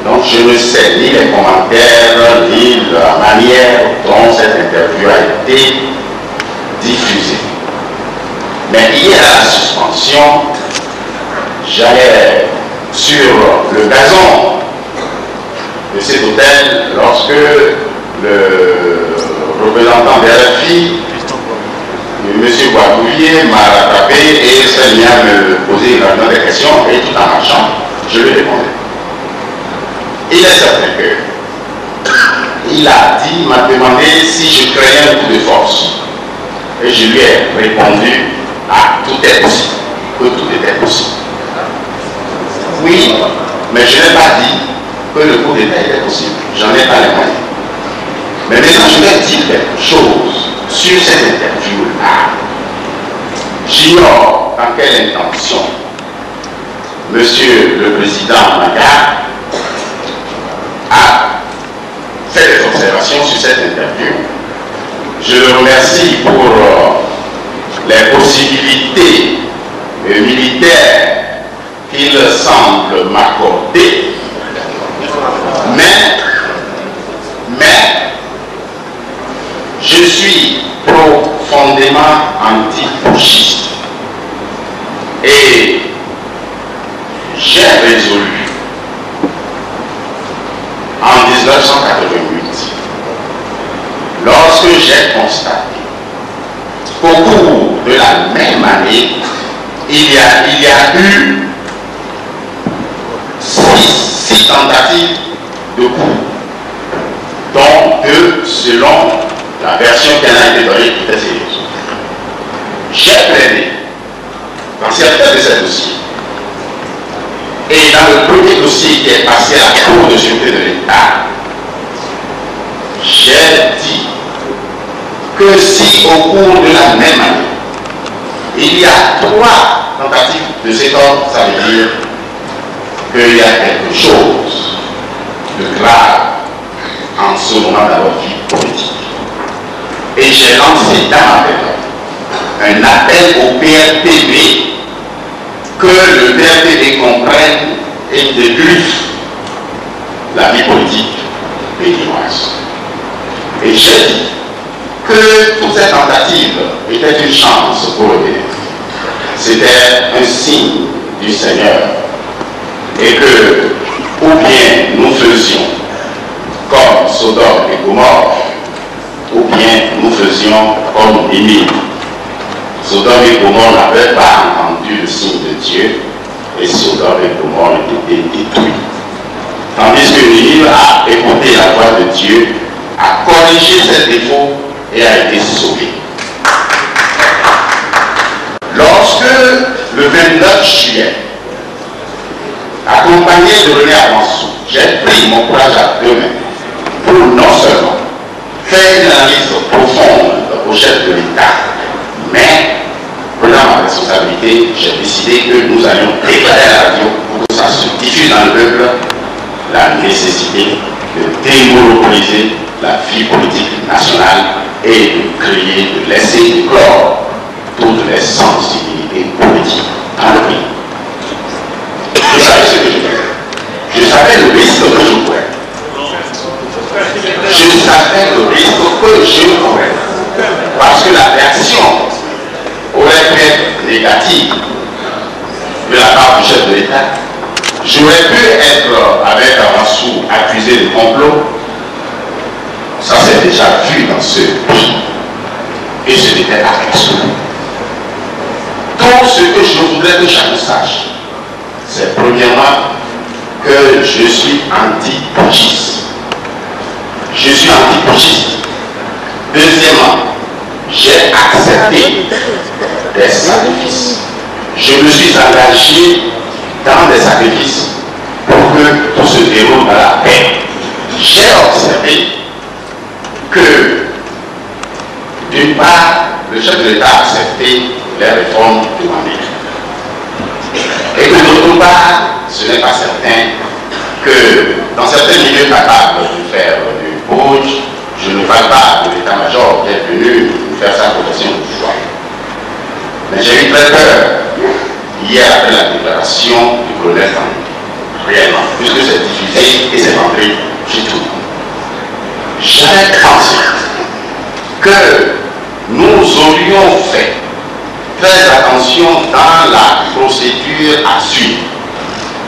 Donc je ne sais ni les commentaires, ni la manière dont cette interview a été diffusée. Mais hier à la suspension, j'allais sur le gazon de cet hôtel lorsque le représentant de RFI, M. Guadouvier, m'a rattrapé et mis à me poser vraiment des questions et tout en marchant, je lui répondais. Il est certain que *coughs* il a dit, m'a demandé si je craignais un coup de force. Et je lui ai répondu, ah, tout est possible, que tout était possible. Oui, mais je n'ai pas dit que le coup d'État était possible. J'en ai pas les moyens. Mais maintenant, je vais dire quelque chose sur cette interview-là. J'ignore dans quelle intention Monsieur le Président Maga a fait des observations sur cette interview. Je le remercie pour euh, les possibilités euh, militaires qu'il semble m'accorder. Mais, mais, je suis profondément anti-putschiste. Et j'ai résolu en 1988, lorsque j'ai constaté qu'au cours de la même année, il y a, eu six, tentatives de coup, dont deux selon la version qui a été donnée était sérieuse. J'ai plaidé dans certains de ces dossiers. Et dans le premier dossier qui est passé à la Cour de sûreté de l'État, j'ai dit que si au cours de la même année, il y a trois tentatives de cet ordre, ça veut dire qu'il y a quelque chose de grave en ce moment dans votre vie politique. Et j'ai lancé dans ma méthode un appel au PRTV que le PRTV comprenne et dégriffe la vie politique béninoise. Et j'ai dit que toute cette tentative était une chance pour le. C'était un signe du Seigneur. Et que, ou bien nous faisions comme Sodome et Gomorre, ou bien nous faisions comme Ninive. Sodome et Gomorre n'avaient pas entendu le signe de Dieu, et Sodome et Gomorre étaient détruits. Tandis que Ninive a écouté la voix de Dieu, a corrigé ses défauts et a été sauvé. Lorsque le 29 juillet, accompagné de René Avançon, j'ai pris mon courage à deux mains pour non seulement faire une analyse profonde au chef de l'État, mais prenant ma responsabilité, j'ai décidé que nous allions déclarer à la radio pour que ça se diffuse dans le peuple la nécessité de démonopoliser la vie politique nationale et de créer, de laisser clore toutes les sensibilités politiques dans le pays. Je savais ce que je faisais. Je savais le risque que je courais. Je savais le risque que je courais. Parce que la réaction aurait pu être négative de la part du chef de l'État. J'aurais pu être avec un sou accusé de complot. Ça s'est déjà vu dans ce pays. Et ce n'était pas exclu. Tout ce que je voudrais que chacun sache, c'est premièrement que je suis anti-putschiste. Je suis anti-putschiste. Deuxièmement, j'ai accepté des sacrifices. Je me suis engagé dans des sacrifices pour que tout se déroule dans la paix. J'ai observé que, d'une part, le chef de l'État a accepté les réformes demandées. Et que d'autre part, ce n'est pas certain que dans certains milieux capables de faire du bouge, je ne parle pas de l'état-major qui est venu faire sa protection du pouvoir. Mais j'ai eu très peur hier après la déclaration du colonel réellement, puisque c'est diffusé et c'est rentré chez tout le monde. J'avais pensé que nous aurions fait très attention dans la procédure à suivre.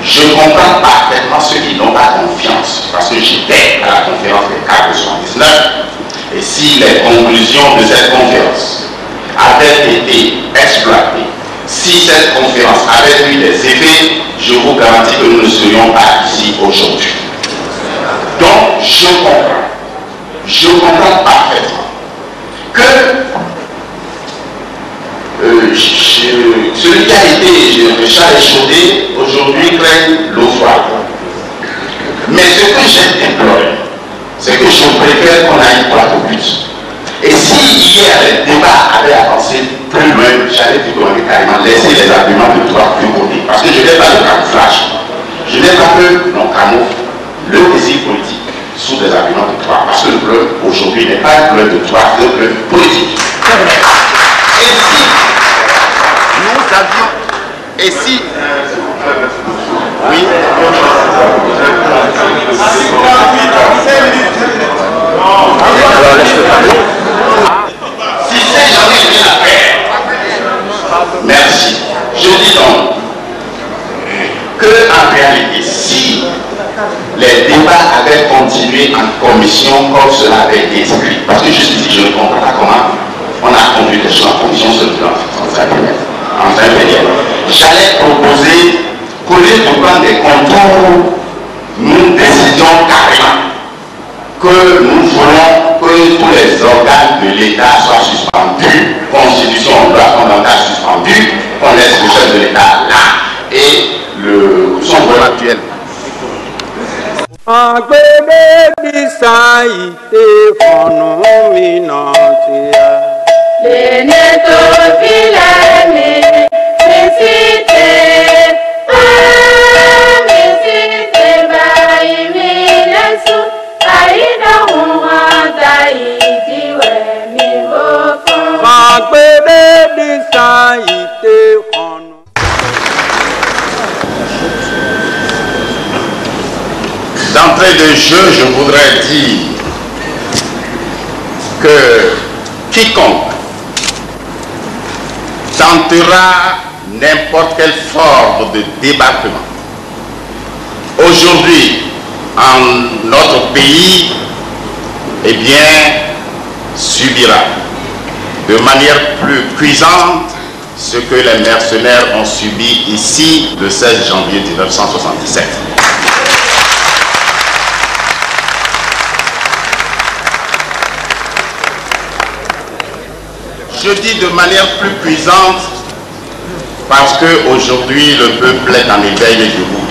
Je comprends parfaitement ceux qui n'ont pas confiance, parce que j'étais à la conférence des cadres 79, et si les conclusions de cette conférence avaient été exploitées, si cette conférence avait eu des effets, je vous garantis que nous ne serions pas ici aujourd'hui. Donc, je comprends, je comprends parfaitement que euh, celui qui a été le chat aujourd'hui craigne l'eau froide. Mais ce que j'ai déploré, c'est que je préfère qu'on aille droit au but. Et si hier les débats avaient avancé plus loin, j'allais dire qu'on carrément laisser les arguments de droite de côté. Parce que je n'ai pas le camouflage. Je n'ai pas que l'on camoufle le désir politique sous des arguments de droite. Parce que le problème aujourd'hui n'est pas un problème de droite, c'est un problème politique. Et si nous avions. Et si. Oui. Si c'est jamais rien à faire. Merci. Je dis donc que en réalité, si les débats avaient continué en commission comme cela avait été écrit, parce que jusqu'ici je ne comprends pas comment on a conduit les choses en commission sur le plan en intermédiaire. J'allais proposer qu'au lieu de prendre des contours, nous décidions carrément que nous voulons que tous les organes de l'État soient suspendus, constitution, loi fondamentale suspendue, qu'on laisse le chef de l'État là. Et le, son agbebebisa ite fọnù mi nà ti ya. lène tó filẹ̀ mi mi sì tè á mi sì tè báyìí mi lẹ́sùn àyídáhùn ọ̀tá ìdíwẹ̀ mi bó fún. agbebebisa ite. Je voudrais dire que quiconque tentera n'importe quelle forme de débarquement aujourd'hui en notre pays, eh bien, subira de manière plus cuisante ce que les mercenaires ont subi ici le 16 janvier 1977. Je dis de manière plus cuisante parce qu'aujourd'hui le peuple est en éveil et debout.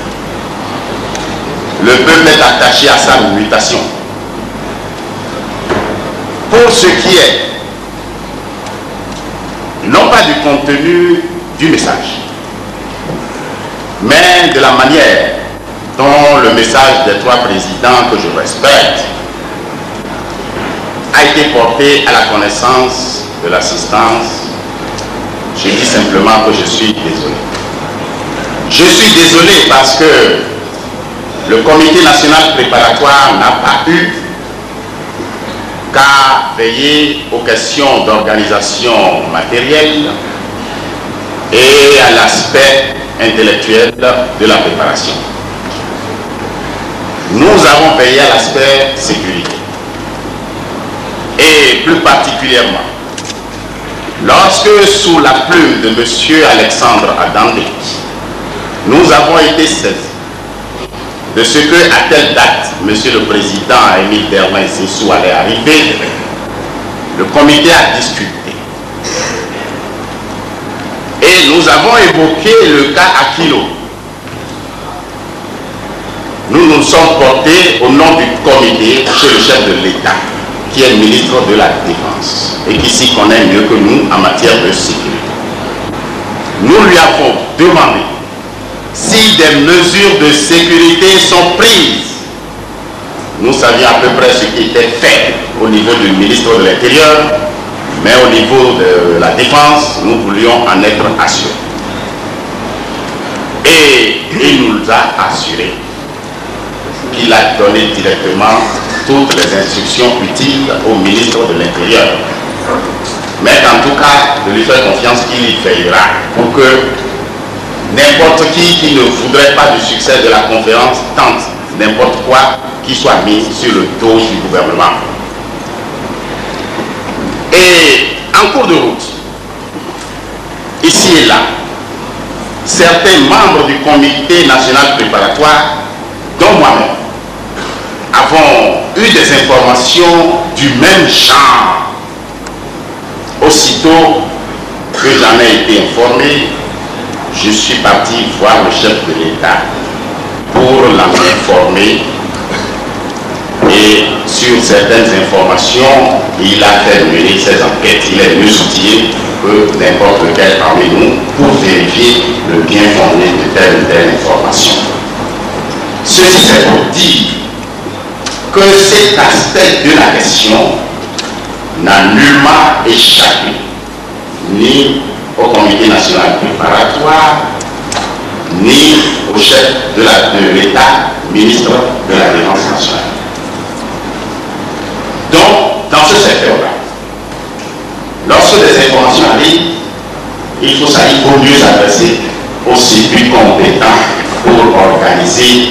Le peuple est attaché à sa mutation. Pour ce qui est, non pas du contenu du message, mais de la manière dont le message des trois présidents que je respecte a été porté à la connaissance de l'assistance, je dis simplement que je suis désolé. Je suis désolé parce que le comité national préparatoire n'a pas eu qu'à veiller aux questions d'organisation matérielle et à l'aspect intellectuel de la préparation. Nous avons veillé à l'aspect sécurité. Et plus particulièrement, lorsque sous la plume de M. Alexandre Adandé, nous avons été saisis de ce que, à telle date, M. le Président Émile Dermain Sissou allait arriver, le comité a discuté. Et nous avons évoqué le cas Aquilo. Nous nous sommes portés au nom du comité chez le chef de l'État, qui est le ministre de la Défense et qui s'y connaît mieux que nous en matière de sécurité. Nous lui avons demandé si des mesures de sécurité sont prises. Nous savions à peu près ce qui était fait au niveau du ministre de l'Intérieur, mais au niveau de la défense, nous voulions en être assurés. Et il nous a assuré qu'il a donné directement toutes les instructions utiles au ministre de l'Intérieur. Mais en tout cas, de lui faire confiance qu'il y veillera pour que n'importe qui qui ne voudrait pas du succès de la conférence tente n'importe quoi qui soit mis sur le dos du gouvernement. Et en cours de route, ici et là, certains membres du comité national préparatoire, dont moi-même, avons eu des informations du même genre. Aussitôt que j'en ai été informé, je suis parti voir le chef de l'État pour l'en informer et sur certaines informations, il a mener ses enquêtes. Il est mieux outillé que n'importe lequel parmi nous pour vérifier le bien fondé de telle ou telle information. Ceci c'est pour dire que cet aspect de la question n'a nullement échappé ni au comité national préparatoire, ni au chef de l'État, ministre de la Défense nationale. Donc, dans ce secteur-là, lorsque des informations arrivent, il faut, ça, mieux s'adresser aux circuits compétents pour organiser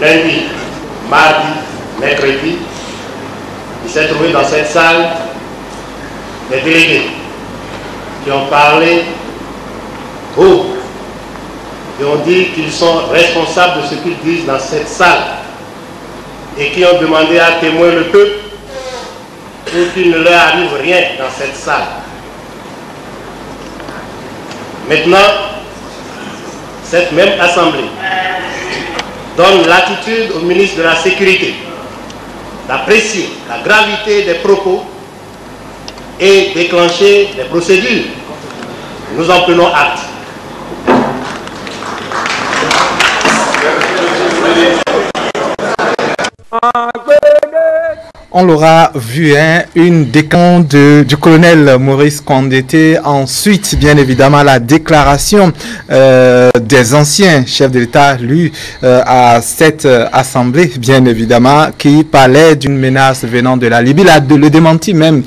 Lundi, mardi, mercredi, il s'est trouvé dans cette salle des délégués qui ont parlé haut et ont dit qu'ils sont responsables de ce qu'ils disent dans cette salle et qui ont demandé à témoin le peuple pour qu'il ne leur arrive rien dans cette salle. Maintenant, cette même assemblée donne l'attitude au ministre de la Sécurité d'apprécier la gravité des propos et déclencher des procédures. Nous en prenons acte. On l'aura vu, hein, une déclaration du colonel Maurice Condété. Ensuite, bien évidemment, la déclaration euh, des anciens chefs de l'État, lui, euh, à cette euh, assemblée, bien évidemment, qui parlait d'une menace venant de la Libye, de, le démenti même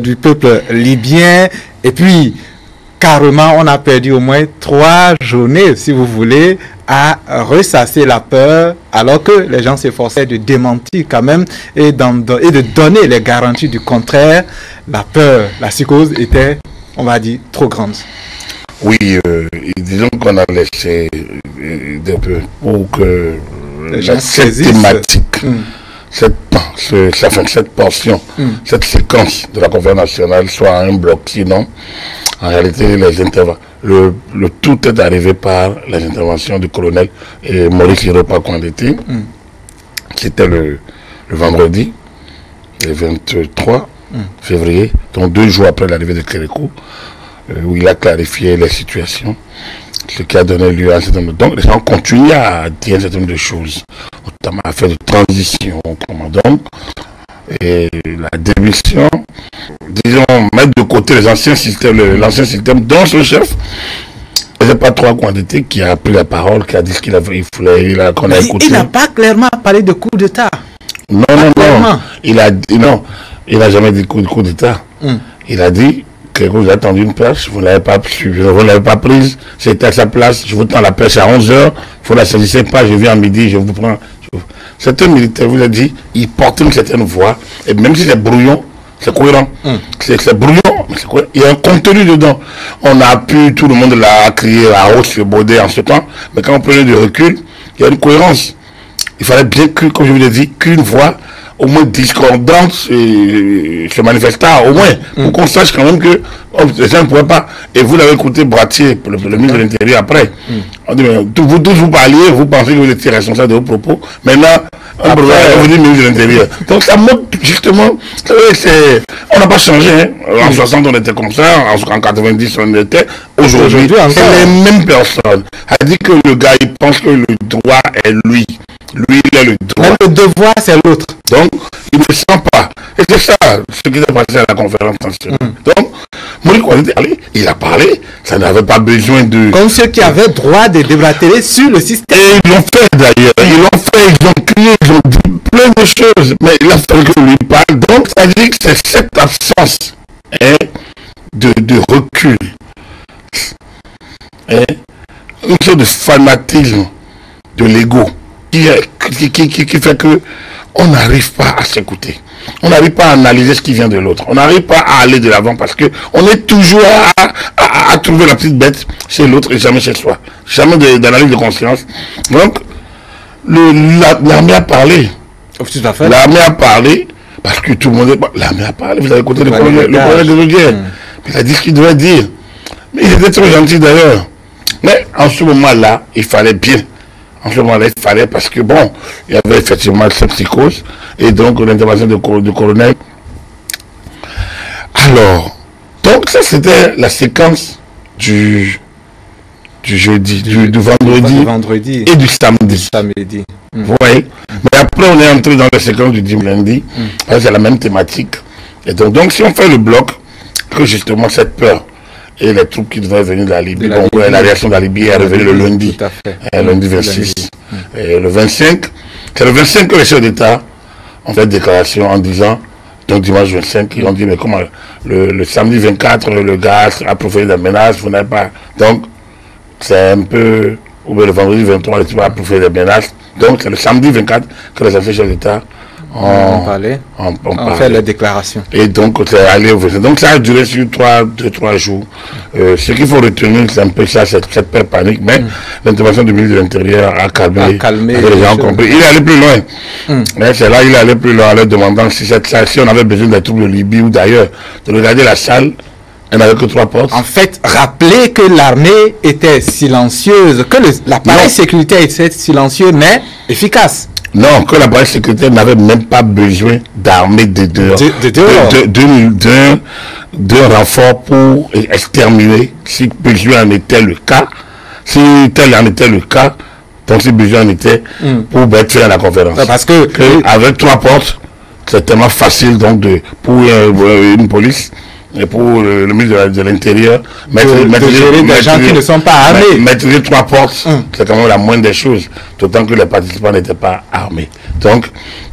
du peuple libyen. Et puis, carrément, on a perdu au moins trois journées, si vous voulez, à ressasser la peur, alors que les gens s'efforçaient de démentir quand même et, et de donner les garanties du contraire. La peur, la psychose était, on va dire, trop grande. Oui, euh, disons qu'on a laissé euh, un peu pour que Les gens cette saisissent. thématique, Mm. cette, ce- ça fait cette portion, Mm. cette séquence de la conférence nationale soit un bloc. Sinon, en réalité, les le, le tout est arrivé par les interventions du colonel et Maurice Hiropa Kwandete. Mm. C'était le, le vendredi, le 23 Mm. février, donc deux jours après l'arrivée de Kérékou, euh, où il a clarifié les situations, ce qui a donné lieu à un certain nombre. Donc les gens continuent à dire un certain nombre de choses, notamment à faire de transition, comment donc, et la démission, disons, mettre de côté les anciens systèmes, l'ancien système dont ce chef, c'est pas trop Kwandete qui a pris la parole, qui a dit ce qu'il avait, il a, qu'on a écouté. il n'a pas clairement parlé de coup d'État. Non, non, non. clairement. Il a dit, non, il n'a jamais dit coup, coup d'État. Hum. Il a dit que vous attendu une place, vous ne l'avez pas, vous l'avez pas prise, c'était à sa place, je vous tends la pêche à 11h, vous ne la saisissez pas, je viens à midi, je vous prends. Je vous- C'est un militaire, vous l'avez dit, il porte une certaine voix, et même si c'est brouillon, c'est cohérent. C'est c'est brouillon, mais c'est cohérent. Il y a un contenu dedans. On a pu, tout le monde l'a crié à haute sur Baudet en ce temps, mais quand on prenait du recul, il y a une cohérence il fallait bien que, comme je vous l'ai dit, qu'une voix au moins discordante euh, se manifesta, au moins, pour qu'on sache quand même que oh, les gens ne pourraient pas. Et vous l'avez écouté, Bratier, le, le ministre de l'Intérieur, après. On dit, mais, tout- vous tous vous parliez, vous pensez que vous étiez responsable de vos propos. Maintenant, un Après, vous dites ministre de l'Intérieur. Donc ça montre justement, c'est- on n'a pas changé. hein. En 60, on était comme ça, en, en 90, on était. Aujourd'hui, c'est les mêmes personnes. A dit que le gars, il pense que le droit est lui. Lui, il a le droit. Le devoir, c'est l'autre. Donc, il ne sent pas. Et c'est ça ce qui s'est passé à la conférence nationale. Donc, Maurice Kouaté, allez, il a parlé, ça n'avait pas besoin de... Comme ceux qui avaient droit de débrater sur le système. Et ils l'ont fait d'ailleurs, ils l'ont fait, ils ont crié, ils ont dit plein de choses, mais il a fallu que lui parle. Donc, ça dit que c'est cette absence hein, de, de recul, hein, une sorte de fanatisme de l'ego qui, est- qui, qui, qui- qui fait que on n'arrive pas à s'écouter. On n'arrive pas à analyser ce qui vient de l'autre. On n'arrive pas à aller de l'avant parce que on est toujours à, à- à trouver la petite bête chez l'autre et jamais chez soi. Jamais de- d'analyse de conscience. Donc, la- l'armée a parlé. L'armée a parlé parce que tout le monde est... L'armée a parlé. Vous avez écouté le colonel, de guerre. Il a dit ce qu'il devait dire. Mais il était très gentil d'ailleurs. Mais en ce moment-là, il fallait bien. En ce moment-là, il fallait parce que bon, il y avait effectivement cette psychose et donc l'intervention du, du colonel. Alors, donc ça c'était la séquence du, du jeudi, du, du vendredi, Du vendredi. et du samedi. Samedi. Vous voyez? Mais après, on est entré dans la séquence du dimanche lundi. Que C'est la même thématique. Et donc, donc, si on fait le bloc, que justement cette peur et les troupes qui devaient venir de la Libye, De la bon, réaction de la Libye est revenue le lundi. Tout à fait. Euh, lundi Mm. 26. Et le 25, c'est le 25 que les chefs d'État ont fait déclaration en disant, donc dimanche 25, ils ont dit, mais comment, le, le samedi 24, le gaz a proféré des menaces, vous n'avez pas. Donc, c'est un peu, ou bien le vendredi 23, les troupes a proféré des menaces. Donc, c'est le samedi 24 que les anciens chefs d'État On parlait. On parlé. fait la déclaration. Et donc, c'est allé. Donc, ça a duré sur trois, deux, trois jours. Euh, ce qu'il faut retenir, c'est un peu ça, cette, cette peur panique. Mais l'intervention du ministre de l'Intérieur a calmé, A les gens compris. Il est allé plus loin. Mm. Mais c'est là, il est allé plus loin en leur demandant si, cette, salle- si on avait besoin des troupes de Libye ou d'ailleurs, de regarder la salle. Elle n'avait que trois portes. En fait, rappeler que l'armée était silencieuse, que l'appareil sécuritaire était silencieux mais efficace. Non, que l'appareil sécuritaire n'avait même pas besoin d'armée de d'un- renfort pour exterminer, si besoin en était le cas, si tel en était le cas, donc si besoin en était, Mm. pour mettre fin à la conférence. Parce que avec trois portes, c'est tellement facile donc de, pour euh, une police et pour le ministre de l'Intérieur mettre, De- de mettre- gérer des mettre- gens qui ne sont pas armés. mettre- mettre les trois portes, c'est quand même la moindre des choses, d'autant que les participants n'étaient pas armés. Donc,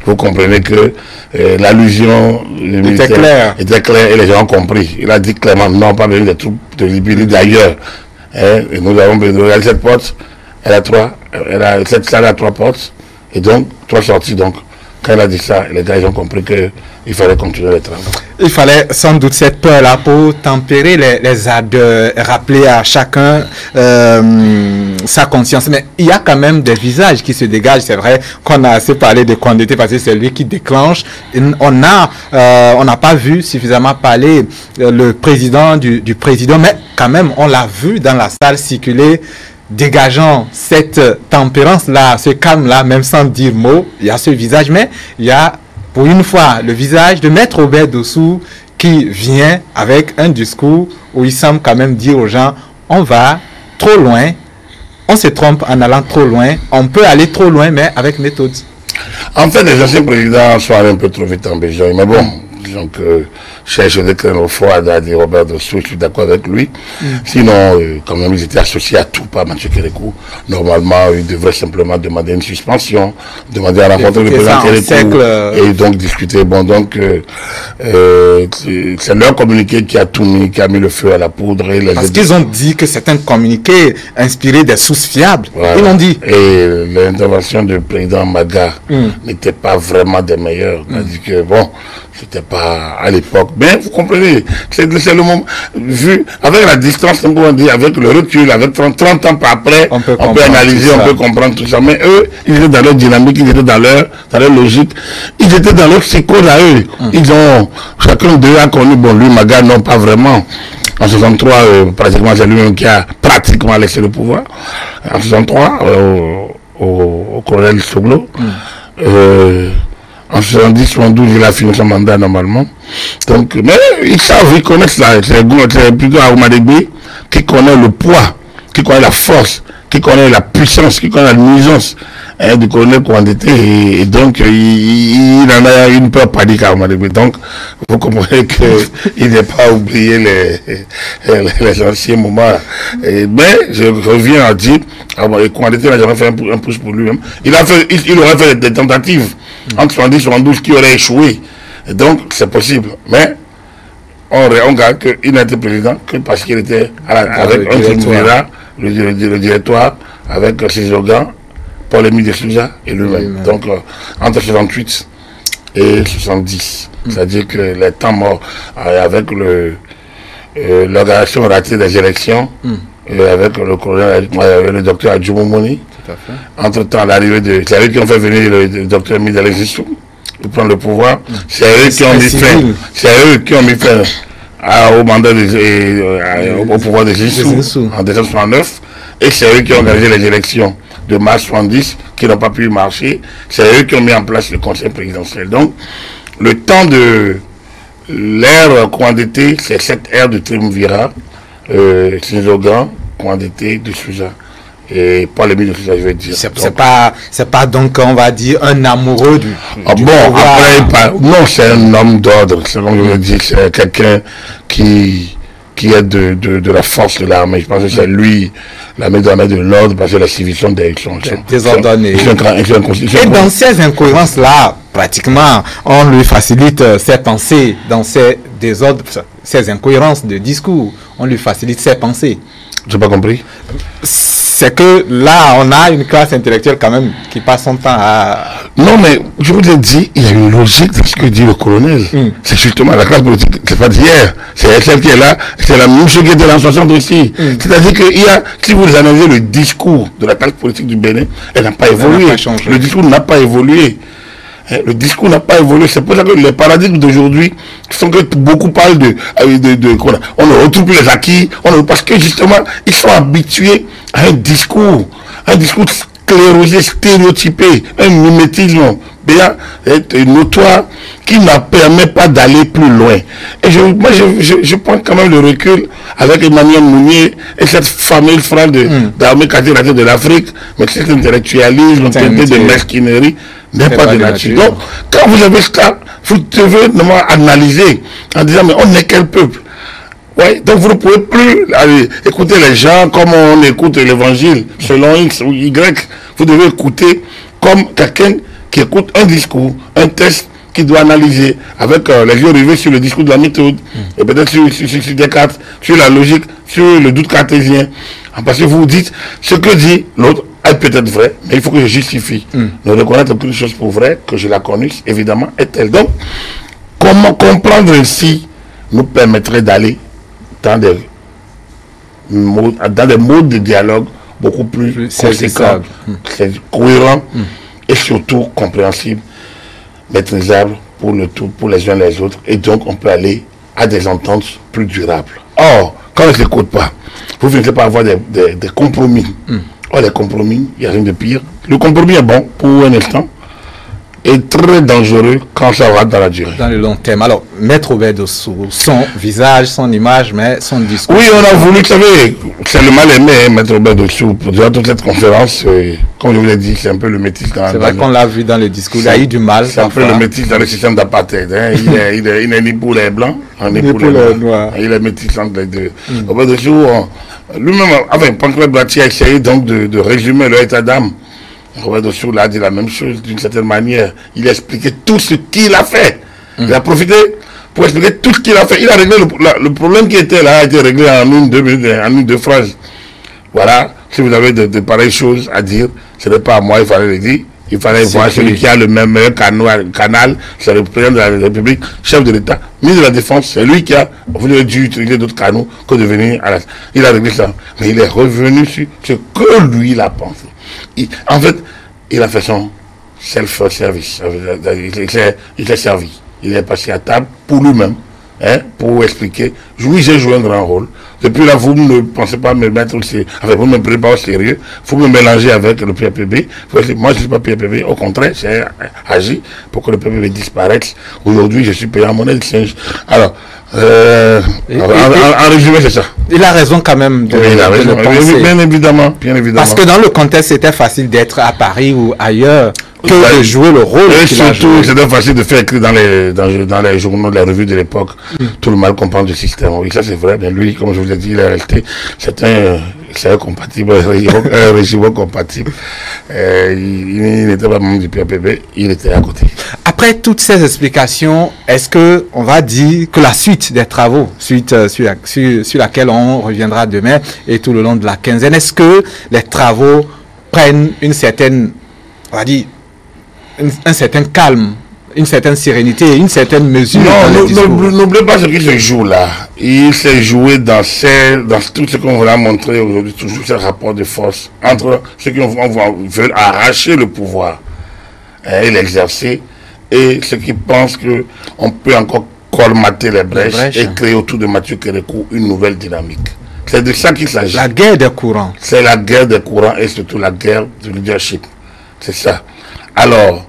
vous comprenez que euh, l'allusion militaire claire. était claire et les gens ont compris. Il a dit clairement non, pas besoin des troupes de Libye ni d'ailleurs. Hein, et nous avons besoin de cette porte, elle a trois, elle a, cette salle a trois portes, et donc trois sorties donc. Quand il a dit ça, les gars ils ont compris qu'il fallait continuer le travail. Il fallait sans doute cette peur-là pour tempérer les, les rappeler à chacun euh, sa conscience. Mais il y a quand même des visages qui se dégagent. C'est vrai qu'on a assez parlé de Condé parce que c'est lui qui déclenche. On euh, n'a pas vu suffisamment parler euh, le président du président, mais quand même on l'a vu dans la salle circuler dégageant cette tempérance-là, ce calme-là, même sans dire mot, il y a ce visage, mais il y a pour une fois le visage de Maître Robert Dossou qui vient avec un discours où il semble quand même dire aux gens, on va trop loin, on se trompe en allant trop loin, on peut aller trop loin, mais avec méthode. En fait, les anciens présidents sont un peu trop vite en besogne, mais bon, disons que cherche des créneaux froids a dit Robert Dossou, je suis d'accord avec lui. Sinon, euh, quand même, ils étaient associés à tout, pas Mathieu Kérékou. Normalement, ils devraient simplement demander une suspension, demander à rencontrer le Écoutez ça président en Kérékou euh. et donc discuter. Bon, donc, euh, euh, c'est- leur communiqué qui a tout mis, qui a mis le feu à la poudre. Et les Parce qu'ils ont dit que c'est un communiqué inspiré des sources fiables. Voilà. Ils l'ont dit. Et l'intervention du président Maga Mm. n'était pas vraiment des meilleures. C'est-à-dire que, bon, c'était pas à l'époque. Mais vous comprenez, c'est le moment, vu, avec la distance, comme on dit, avec le recul, avec 30, 30 ans après, on peut, analyser, on peut comprendre tout ça. Mais eux, ils étaient dans leur dynamique, ils étaient dans leur, dans leur logique, ils étaient dans leur psychose à eux. Mm. Ils ont, chacun d'eux a connu, bon, lui, Maga, non, pas vraiment. En 63, euh, pratiquement, c'est lui qui a pratiquement laissé le pouvoir. En 63, euh, au, au, au colonel Soglo. Euh, en 70, 72, il a fini son mandat normalement. Donc, mais ils savent, ils connaissent ça. C'est plutôt Aoumadegbe qui connaît le poids, qui connaît la force, qui connaît la puissance, qui connaît la nuisance hein, du colonel Kouandete. Et, et donc, il, en a une peur panique à. Donc, vous comprenez qu'il *laughs* n'est pas oublié les, les, les anciens moments. Et, mais, je reviens à dire, ah Kouandete n'a jamais fait un, pou- un pouce pour lui-même. Il, a fait, il, il aurait fait des tentatives entre 70 et 72 qui auraient échoué. Et donc, c'est possible. Mais, on, on garde qu'il n'a été président que parce qu'il était à la- Dans avec le un. Le, le- le directoire, avec ses organes, Paul-Émile de Souza et lui-même. Donc, euh, entre 68 et 70. C'est-à-dire que les temps morts euh, avec le euh, l'organisation ratée des élections, euh, avec le colonel, euh, le docteur Adjoumou Moni, entre-temps, l'arrivée de. C'est eux qui ont fait venir le, le docteur Midale Zissou pour prendre le pouvoir. C'est eux qui ont mis fin. C'est eux qui ont mis fin à- au mandat de, et, euh, au pouvoir de Zissou en décembre 69. Et c'est eux qui ont organisé les élections de mars 70 qui n'ont pas pu marcher. C'est eux qui ont mis en place le conseil présidentiel. Donc, le temps de l'ère Kouandété, c'est cette ère de triumvirat, euh, Sinzogan, Kouandété, de Souza. Et pas les de Souza, je vais dire. C'est pas, c'est pas donc, on va dire, un amoureux du, Ah du bon, pouvoir. après, pas- non, c'est un homme d'ordre, c'est je veux dire, c'est quelqu'un qui, qui est de, de, de la force de l'armée. Je pense que c'est lui, l'armée de l'armée de l'ordre, parce que la civile sont des sont, sont- Et dans ces incohérences-là, pratiquement, on lui facilite euh, ses pensées dans ces désordres, ces incohérences de discours. On lui facilite ses pensées. J'ai pas compris. C'est que là, on a une classe intellectuelle quand même qui passe son temps à... Non, mais je vous ai dit, il y a une logique dans ce que dit le colonel. C'est justement la classe politique, c'est pas d'hier. C'est celle qui est là, c'est la même chose qui était en 60 aussi. C'est-à-dire qu'il y a, si vous analysez le discours de la classe politique du Bénin, elle n'a pas évolué. pas le discours n'a pas évolué. Hein, Le discours n'a pas évolué. C'est pour ça que les paradigmes d'aujourd'hui sont que beaucoup parlent de, euh, de, de- quoi, on ne retrouve plus les acquis, on parce que justement, ils sont habitués à un discours, un discours sclérosé, stéréotypé, un mimétisme. Bien notoire qui ne permet pas d'aller plus loin. Et je, moi, je, je, je prends quand même le recul avec Emmanuel Mounier et cette famille frère de, d'armée catégorisée de l'Afrique, mais cet intellectualisme, de mesquinerie, n'est pas, de nature. Donc, quand vous avez ça, vous devez normalement analyser en disant, mais on est quel peuple? Ouais, donc vous ne pouvez plus aller écouter les gens comme on écoute l'évangile, selon X ou Y. Vous devez écouter comme quelqu'un qui écoute un discours, un texte qui doit analyser avec euh, les yeux rivés sur le discours de la méthode, et peut-être sur, sur, sur- sur Descartes, sur la logique, sur le doute cartésien. Parce que vous dites ce que dit l'autre, est peut-être vraie, mais il faut que je justifie. Ne reconnaître qu'une chose pour vraie, que je la connaisse, évidemment, est telle. Donc, comment comprendre ainsi nous permettrait d'aller dans des modes, dans des modes de dialogue beaucoup plus, conséquents, c'est cohérents et surtout compréhensibles, maîtrisables pour, le tout, pour les uns et les autres. Et donc, on peut aller à des ententes plus durables. Or, quand on ne s'écoute pas, vous finissez par avoir des, des- des compromis. Or, les compromis, il n'y a rien de pire. Le compromis est bon pour un instant et très dangereux quand ça va dans la durée. Dans le long terme. Alors, Maître Robert Dossou, son visage, son image, mais son discours. Oui, on a voulu, vous savez, c'est le mal aimé, hein, Maître Robert Dessous. Durant toute cette conférence, euh, comme je vous l'ai dit, c'est un peu le métis dans C'est vrai qu'on l'a vu dans le discours. Il a eu du mal. C'est un peu le métis dans le système d'apartheid. hein. Il est- il est- il n'est ni pour les blancs, ni, Ni pour, les noirs. Il est métis entre les deux. Robert Dessous, on- lui-même, enfin, Pancras Blati a essayé donc de, de résumer leur état d'âme. Robert Dessous l'a dit la même chose d'une certaine manière. Il a expliqué tout ce qu'il a fait. Il a profité pour expliquer tout ce qu'il a fait. Il a réglé le, la- le problème qui était là, a été réglé en une, deux minutes, en une, deux phrases. Voilà, si vous avez de, de pareilles choses à dire, ce n'est pas à moi, il fallait le dire. Il fallait voir lui. celui qui a le même canal, c'est le président de la République, chef de l'État, ministre de la Défense, c'est lui qui a voulu dû utiliser d'autres canaux que de venir à la... Il a réglé ça. Mais il est revenu sur ce que lui, il a pensé. Il- en fait, il a fait son self-service. Il, il s'est- il s'est servi. Il est passé à table pour lui-même, hein, pour expliquer. Oui, j'ai joué un grand rôle. Depuis là, vous ne pensez pas me mettre au sérieux. Enfin, vous me prenez pas au sérieux. Vous me mélangez avec le dites, Moi, je ne suis pas PPB. Au contraire, j'ai agi pour que le PPB disparaisse. Aujourd'hui, je suis payé en monnaie de singe. Alors, euh, Et- en, et- en- en résumé, c'est ça. Il a raison quand même de, Oui, il a de raison. le penser. Bien évidemment, bien évidemment. Parce que dans le contexte, c'était facile d'être à Paris ou ailleurs que de jouer le rôle Et surtout, c'était facile de faire écrire dans les, dans, dans les journaux, les revues de l'époque, Mm. tout le mal comprendre du système. Oui, ça c'est vrai, mais lui, comme je vous l'ai dit, il est resté, c'est un, c'est un compatible, *laughs* un régime- compatible. Euh, il il n'était pas membre du PPB, il était à côté. Après toutes ces explications, est-ce que on va dire que la suite des travaux, suite euh, sur, la- sur, sur laquelle on reviendra demain et tout le long de la quinzaine, est-ce que les travaux prennent une certaine, on va dire, une- un certain calme, une certaine sérénité une certaine mesure Non, n'oubliez pas ce qui se joue là. Il s'est joué dans, ces, dans tout ce qu'on vous a montré aujourd'hui, toujours ce rapport de force entre ceux qui veulent arracher le pouvoir hein, et l'exercer et ceux qui pensent qu'on peut encore colmater les brèches, brèches. et créer autour de Mathieu Kérékou une nouvelle dynamique. C'est de ça qu'il s'agit. La guerre des courants. C'est la guerre des courants et surtout la guerre du leadership. C'est ça. Alors,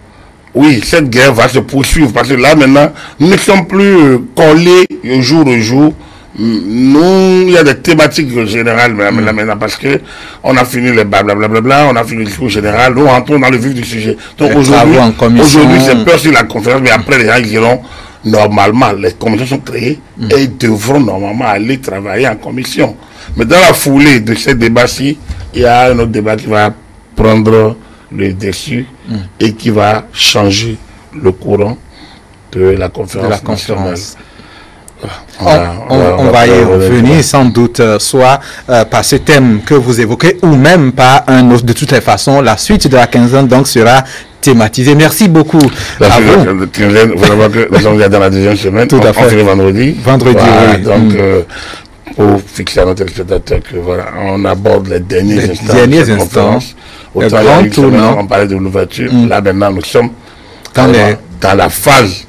oui, cette guerre va se poursuivre parce que là maintenant, nous ne sommes plus collés jour au jour. Nous, il y a des thématiques générales Mm. maintenant, parce que on a fini les blablabla, on a fini le discours général, nous rentrons dans le vif du sujet. Donc aujourd'hui, aujourd'hui c'est peur sur la conférence, mais après les gens diront normalement, les commissions sont créées Mm. et ils devront normalement aller travailler en commission. Mais dans la foulée de ces débats-ci, il y a un autre débat qui va prendre le dessus Mm. et qui va changer le courant de la conférence. de la nationale. On On, va- on- on va y revenir sans doute, euh, soit euh, par ce thème que vous évoquez, ou même par un autre. De toutes les façons, la suite de la quinzaine donc sera thématisée. Merci beaucoup La à vous. quinzaine- quinzaine, vous savez que nous sommes dans la deuxième semaine. Tout à on, fait. on vendredi. Vendredi, Voilà, oui. Donc, Mm. euh, pour fixer à nos téléspectateurs que voilà, on aborde les derniers Les instants. derniers de instants. Autant grand tournant. on parlait de l'ouverture. Mm. Là, maintenant, nous sommes Dans les- la, dans la phase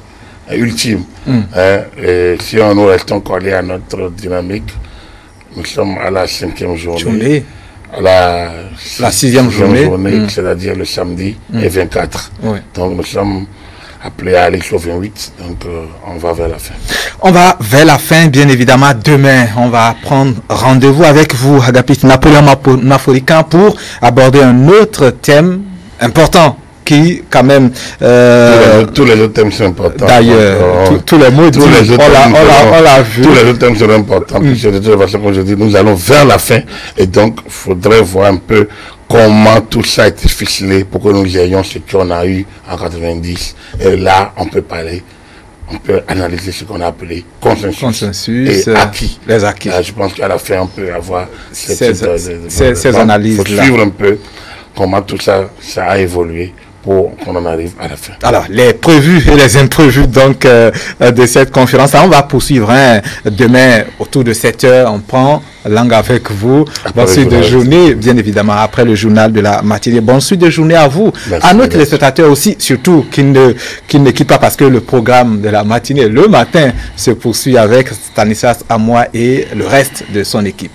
ultime. Mm. Hein, et si on, nous restons collés à notre dynamique, nous sommes à la cinquième journée. Journée. À la, La sixième journée. Mm. c'est-à-dire le samedi Mm. et 24. Oui. Donc nous sommes appelés à aller sur 28, donc euh, on va vers la fin. On va vers la fin, bien évidemment. Demain, on va prendre rendez-vous avec vous, Agapit Napoléon Maforican, pour aborder un autre thème important qui, quand même, euh, tous, les, tous les autres thèmes sont importants. D'ailleurs, euh, tous- les mots tous les autres on l'a- on on vu. Tous les autres thèmes seront importants, puisque de toute façon, comme je dis, nous allons vers la fin, et donc il faudrait voir un peu comment tout ça a été ficelé pour que nous ayons ce qu'on a eu en 90. Et là, on peut parler, on peut analyser ce qu'on a appelé consensus, Consensus, et euh, acquis. les acquis. Là, je pense qu'à la fin, on peut avoir ce Ces- de- ces- ces analyses-là. faut suivre un peu comment tout ça, ça a évolué pour qu'on en arrive à la fin. Alors, les prévus et les imprévus donc euh, de cette conférence, on va poursuivre hein, demain autour de 7 heures. On prend langue avec vous. Après Bonne suite de journée, bien évidemment, après le journal de la matinée. Bonne suite de journée à vous. Merci, à nos téléspectateurs aussi, surtout, qui ne, qui ne quittent pas parce que le programme de la matinée, le matin, se poursuit avec Stanislas Amoy et le reste de son équipe.